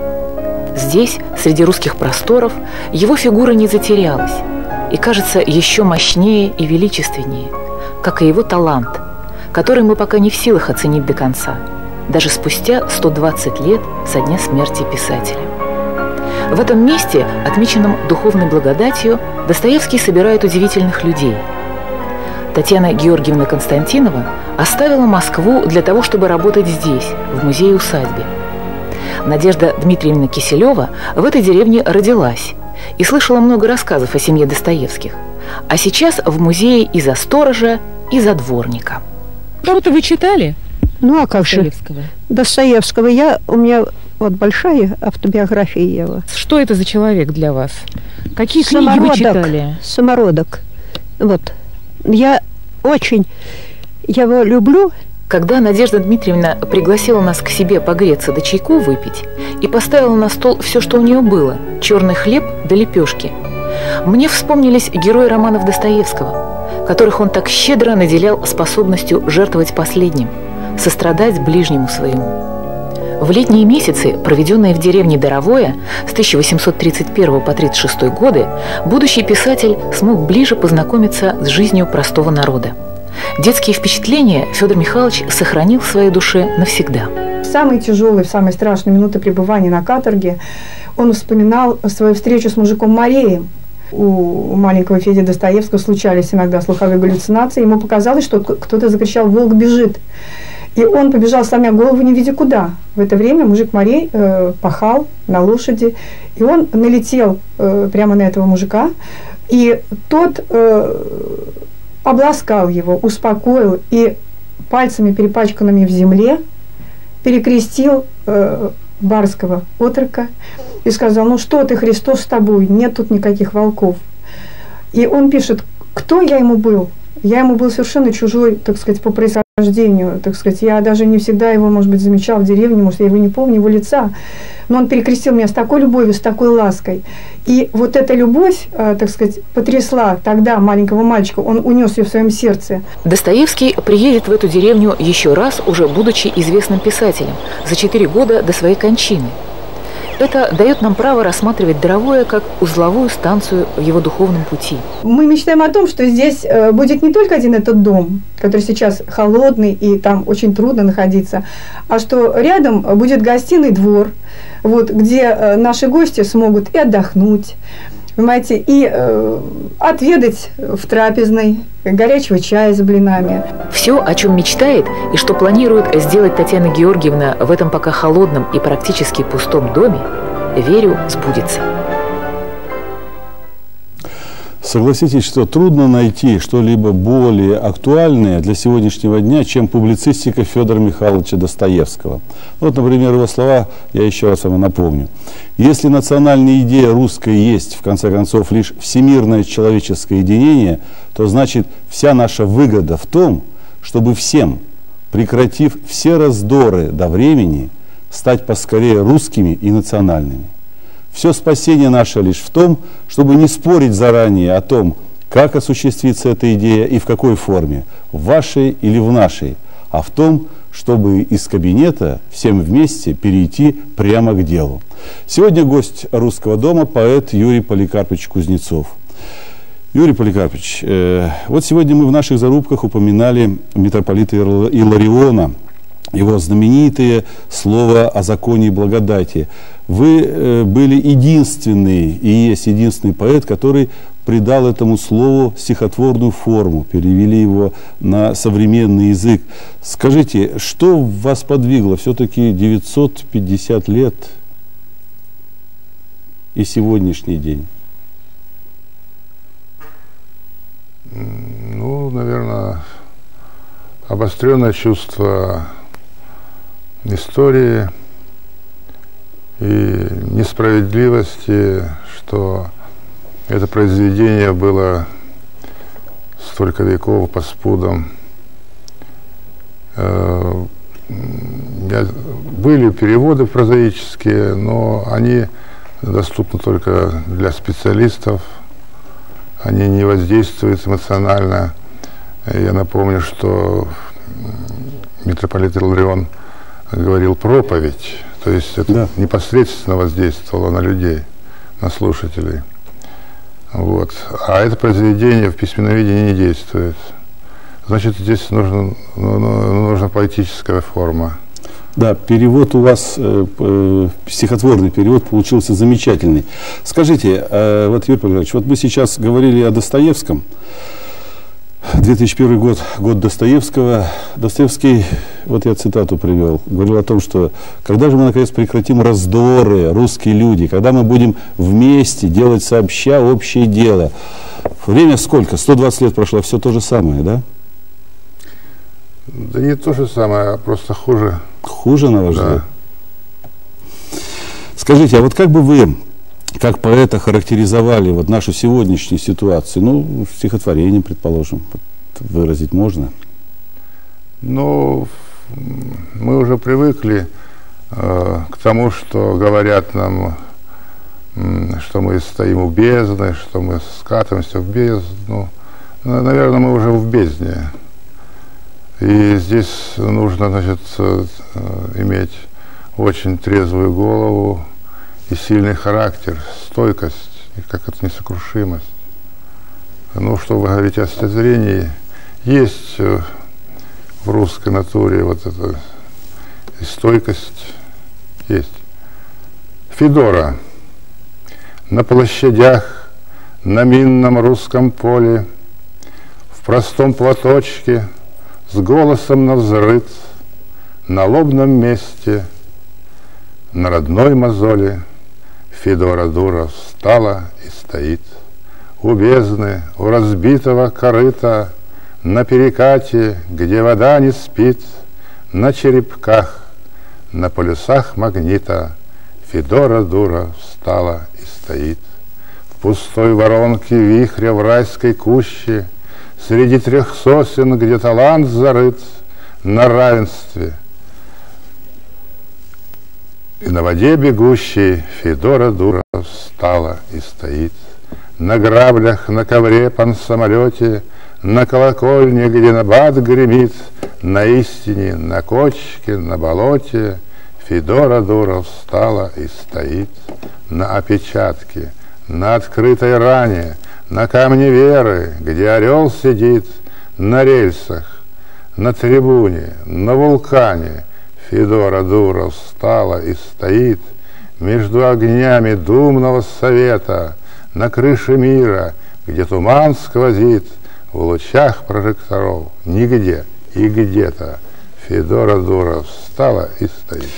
Здесь, среди русских просторов, его фигура не затерялась и кажется еще мощнее и величественнее, как и его талант, который мы пока не в силах оценить до конца – даже спустя 120 лет со дня смерти писателя. В этом месте, отмеченном духовной благодатью, Достоевский собирает удивительных людей. Татьяна Георгиевна Константинова оставила Москву для того, чтобы работать здесь, в музее-усадьбе. Надежда Дмитриевна Киселева в этой деревне родилась и слышала много рассказов о семье Достоевских. А сейчас в музее и за сторожа, и за дворника. Кого-то вы читали? Ну а как Достоевского. же? Достоевского. Я, у меня вот большая автобиография его. Что это за человек для вас? Какие Самородок, книги вы читали? Самородок. Вот. Я очень его люблю. Когда Надежда Дмитриевна пригласила нас к себе погреться да чайку выпить и поставила на стол все, что у нее было – черный хлеб да лепешки, мне вспомнились герои романов Достоевского, которых он так щедро наделял способностью жертвовать последним, сострадать ближнему своему. В летние месяцы, проведенные в деревне Доровое с 1831 по 1936 годы, будущий писатель смог ближе познакомиться с жизнью простого народа. Детские впечатления Федор Михайлович сохранил в своей душе навсегда. Самые тяжелые, самые страшные минуты пребывания на каторге он вспоминал свою встречу с мужиком Мареем. У маленького Феди Достоевского случались иногда слуховые галлюцинации. Ему показалось, что кто-то закричал «Волк бежит!». И он побежал, сломя голову, не видя куда. В это время мужик Марей э, пахал на лошади, и он налетел э, прямо на этого мужика, и тот э, обласкал его, успокоил и пальцами, перепачканными в земле, перекрестил э, барского отрока и сказал, ну что ты, Христос с тобой, нет тут никаких волков. И он пишет, кто я ему был? Я ему был совершенно чужой, так сказать, по происхождению, так сказать. Я даже не всегда его, может быть, замечал в деревне, может, я его не помню, его лица. Но он перекрестил меня с такой любовью, с такой лаской. И вот эта любовь, э, так сказать, потрясла тогда маленького мальчика, он унес ее в своем сердце. Достоевский приедет в эту деревню еще раз, уже будучи известным писателем, за четыре года до своей кончины. Это дает нам право рассматривать Даровое как узловую станцию в его духовном пути. Мы мечтаем о том, что здесь э, будет не только один этот дом, который сейчас холодный и там очень трудно находиться, а что рядом будет гостиный двор, вот, где э, наши гости смогут и отдохнуть, понимаете, и э, отведать в трапезной горячего чая с блинами. Все, о чем мечтает и что планирует сделать Татьяна Георгиевна в этом пока холодном и практически пустом доме, верю, сбудется. Согласитесь, что трудно найти что-либо более актуальное для сегодняшнего дня, чем публицистика Федора Михайловича Достоевского. Вот, например, его слова я еще раз вам напомню. Если национальная идея русская есть, в конце концов, лишь всемирное человеческое единение, то значит вся наша выгода в том, чтобы всем, прекратив все раздоры до времени, стать поскорее русскими и национальными. Все спасение наше лишь в том, чтобы не спорить заранее о том, как осуществится эта идея и в какой форме, в вашей или в нашей, а в том, чтобы из кабинета всем вместе перейти прямо к делу. Сегодня гость Русского дома, поэт Юрий Поликарпович Кузнецов. Юрий Поликарпович, э, вот сегодня мы в наших зарубках упоминали митрополита Илариона, его знаменитое слово о законе и благодати. Вы э, были единственный и есть единственный поэт, который придал этому слову стихотворную форму, перевели его на современный язык. Скажите, что вас подвигло? Все-таки 950 лет и сегодняшний день. Ну, наверное, обостренное чувство истории и несправедливости, что это произведение было столько веков по спудам. Э, были переводы прозаические, но они доступны только для специалистов, они не воздействуют эмоционально. Я напомню, что митрополит Илларион – говорил проповедь, то есть это да. непосредственно воздействовало на людей, на слушателей. Вот. А это произведение в письменном виде не действует. Значит, здесь нужно, ну, ну, нужна поэтическая форма. Да, перевод у вас, э, э, стихотворный перевод получился замечательный. Скажите, э, вот, Юрий Павлович, вот мы сейчас говорили о Достоевском. 2001 год, год Достоевского. Достоевский, вот я цитату привел, говорил о том, что когда же мы наконец прекратим раздоры, русские люди, когда мы будем вместе делать сообща общее дело. Время сколько? 120 лет прошло, все то же самое, да? Да не то же самое, а просто хуже. Хуже, на ваш взгляд? Скажите, а вот как бы вы, как поэта, характеризовали вот нашу сегодняшнюю ситуацию? Ну, стихотворением, предположим, выразить можно? Ну, мы уже привыкли э, к тому, что говорят нам, что мы стоим у бездны, что мы скатываемся в бездну. Ну, наверное, мы уже в бездне. И здесь нужно, значит, э, иметь очень трезвую голову и сильный характер, стойкость и как это несокрушимость. Ну, что вы говорите о стезрении, есть э, в русской натуре вот эта стойкость есть. Федора на площадях, на минном русском поле, в простом платочке, с голосом на взрыв, на лобном месте, на родной мозоли Федора дура встала и стоит. У бездны, у разбитого корыта, на перекате, где вода не спит, На черепках, на полюсах магнита Федора дура встала и стоит. В пустой воронке вихря в райской куще Среди трех сосен, где талант зарыт На равенстве И на воде бегущей Федора дура встала и стоит. На граблях, на ковре, пан самолете — на колокольне, где набат гремит, На истине, на кочке, на болоте Федора дура встала и стоит На опечатке, на открытой ране, На камне веры, где орел сидит, На рельсах, на трибуне, на вулкане. Федора дура встала и стоит Между огнями думного совета На крыше мира, где туман сквозит — в лучах прожекторов, нигде и где-то Федора Дура встала и стоит.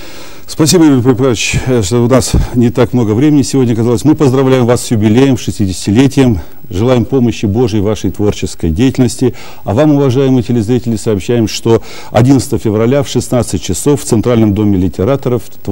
Спасибо, Юрий Петрович, что у нас не так много времени сегодня оказалось. Мы поздравляем вас с юбилеем, 60-летием. Желаем помощи Божьей вашей творческой деятельности. А вам, уважаемые телезрители, сообщаем, что 11 февраля в 16 часов в Центральном доме литераторов